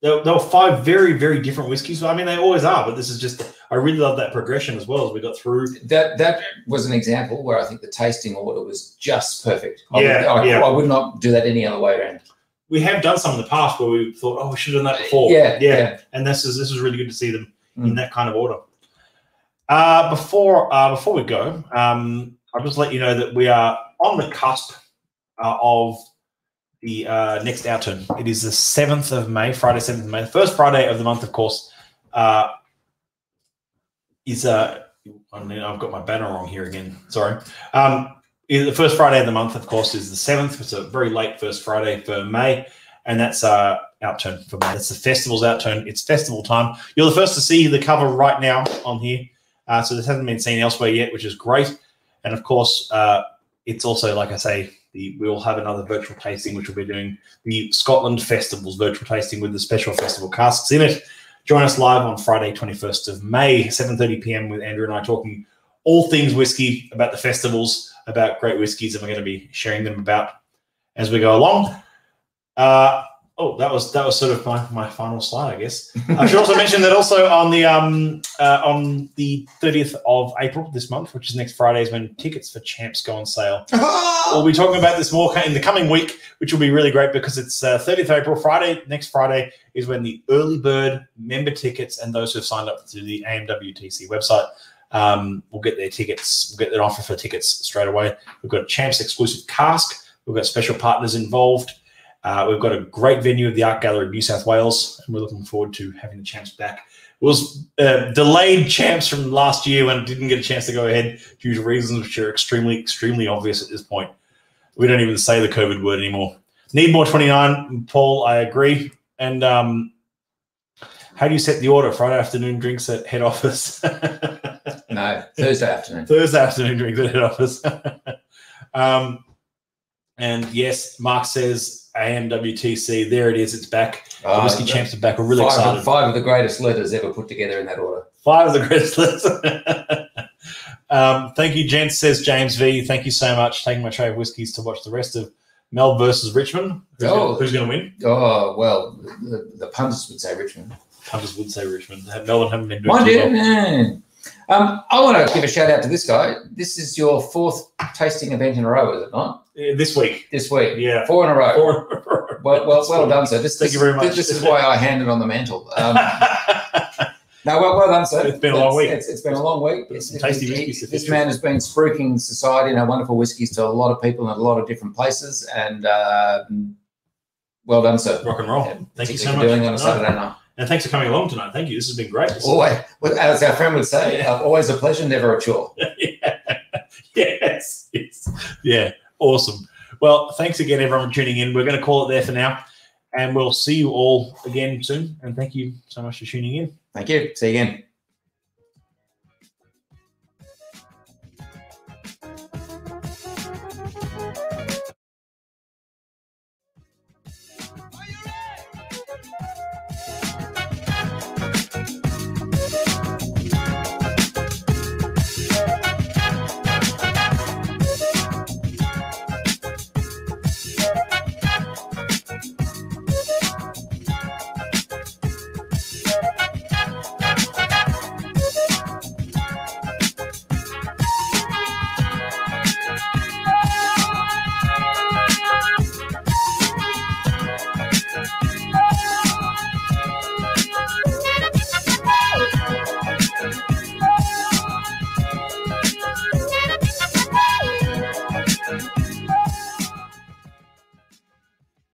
there, there were five very, very different whiskeys. I mean, they always are, but this is just, I really love that progression as well as we got through. That that was an example where I think the tasting order was just perfect. I Yeah, would, I, yeah. I would not do that any other way around. We have done some in the past where we thought, oh, we should have done that before. Yeah, yeah. yeah. And this is this is really good to see them in Mm. that kind of order. Uh, before uh, before we go, um, I'll just let you know that we are on the cusp uh, of the uh, next outturn. It is the seventh of May, Friday, seventh of May, the first Friday of the month, of course. Uh, is uh, I mean, I've got my banner wrong here again. Sorry. Um, the first Friday of the month, of course, is the seventh. It's a very late first Friday for May, and that's uh, outturn for May. That's the festival's outturn. It's festival time. You're the first to see the cover right now on here, uh, so this hasn't been seen elsewhere yet, which is great. And of course, uh, it's also like I say, the, we will have another virtual tasting, which we'll be doing the Scotland Festivals virtual tasting with the special festival casks in it. Join us live on Friday, 21st of May, 7:30 p.m. with Andrew and I talking all things whiskey about the festivals, about great whiskies, and we're going to be sharing them about as we go along. Uh, oh, that was that was sort of my, my final slide, I guess. I should also mention that also on the um uh, on the 30th of April this month, which is next Friday, is when tickets for champs go on sale. We'll be talking about this more in the coming week, which will be really great because it's uh, 30th of April, Friday. Next Friday is when the early bird member tickets and those who have signed up to the AMWTC website um, will get their tickets. We'll get their offer for tickets straight away. We've got a champs exclusive cask. We've got special partners involved. Uh, we've got a great venue of the Art Gallery of New South Wales, and we're looking forward to having the champs back. It was uh, delayed champs from last year when it didn't get a chance to go ahead due to reasons which are extremely, extremely obvious at this point. We don't even say the COVID word anymore. Need more 29, Paul, I agree. And um, how do you set the order? Friday afternoon drinks at head office. [laughs] No, Thursday afternoon. Thursday afternoon drinks at head office. [laughs] um, and yes, Mark says AMWTC. There it is. It's back. The Uh, Whiskey Champs are back. We're really five, excited. Of, five of the greatest letters ever put together in that order. Five of the greatest letters. [laughs] um, thank you, gents, says James V. Thank you so much. Taking my tray of whiskies to watch the rest of Mel versus Richmond. Who's Oh. going to win? Oh well, the, the punters would say Richmond. Punters would say Richmond. Melbourne haven't been doing Mind too well. Um, I want to give a shout out to this guy. This is your fourth tasting event in a row, is it not? Yeah, this week. This week, Yeah. four in a row. Four. Well, well, well done, sir. This, Thank this, you very much. This, is why I handed on the mantle. Um, [laughs] no, well, well done, sir. It's been a long week. It's, it's been a long week. It's, Some tasty it- whiskeys to This man has been spruiking society and our wonderful whiskies to a lot of people in a lot of different places. And uh, well done, sir. Rock and roll. Yeah, Thank you so much. Doing on a Saturday night. And thanks for coming along tonight. Thank you. This has been great. This Always, well, as our friend would say, uh, always a pleasure, never a chore. [laughs] yeah. Yes. yes. Yeah. Awesome. Well, thanks again, everyone, for tuning in. We're going to call it there for now. And we'll see you all again soon. And thank you so much for tuning in. Thank you. See you again.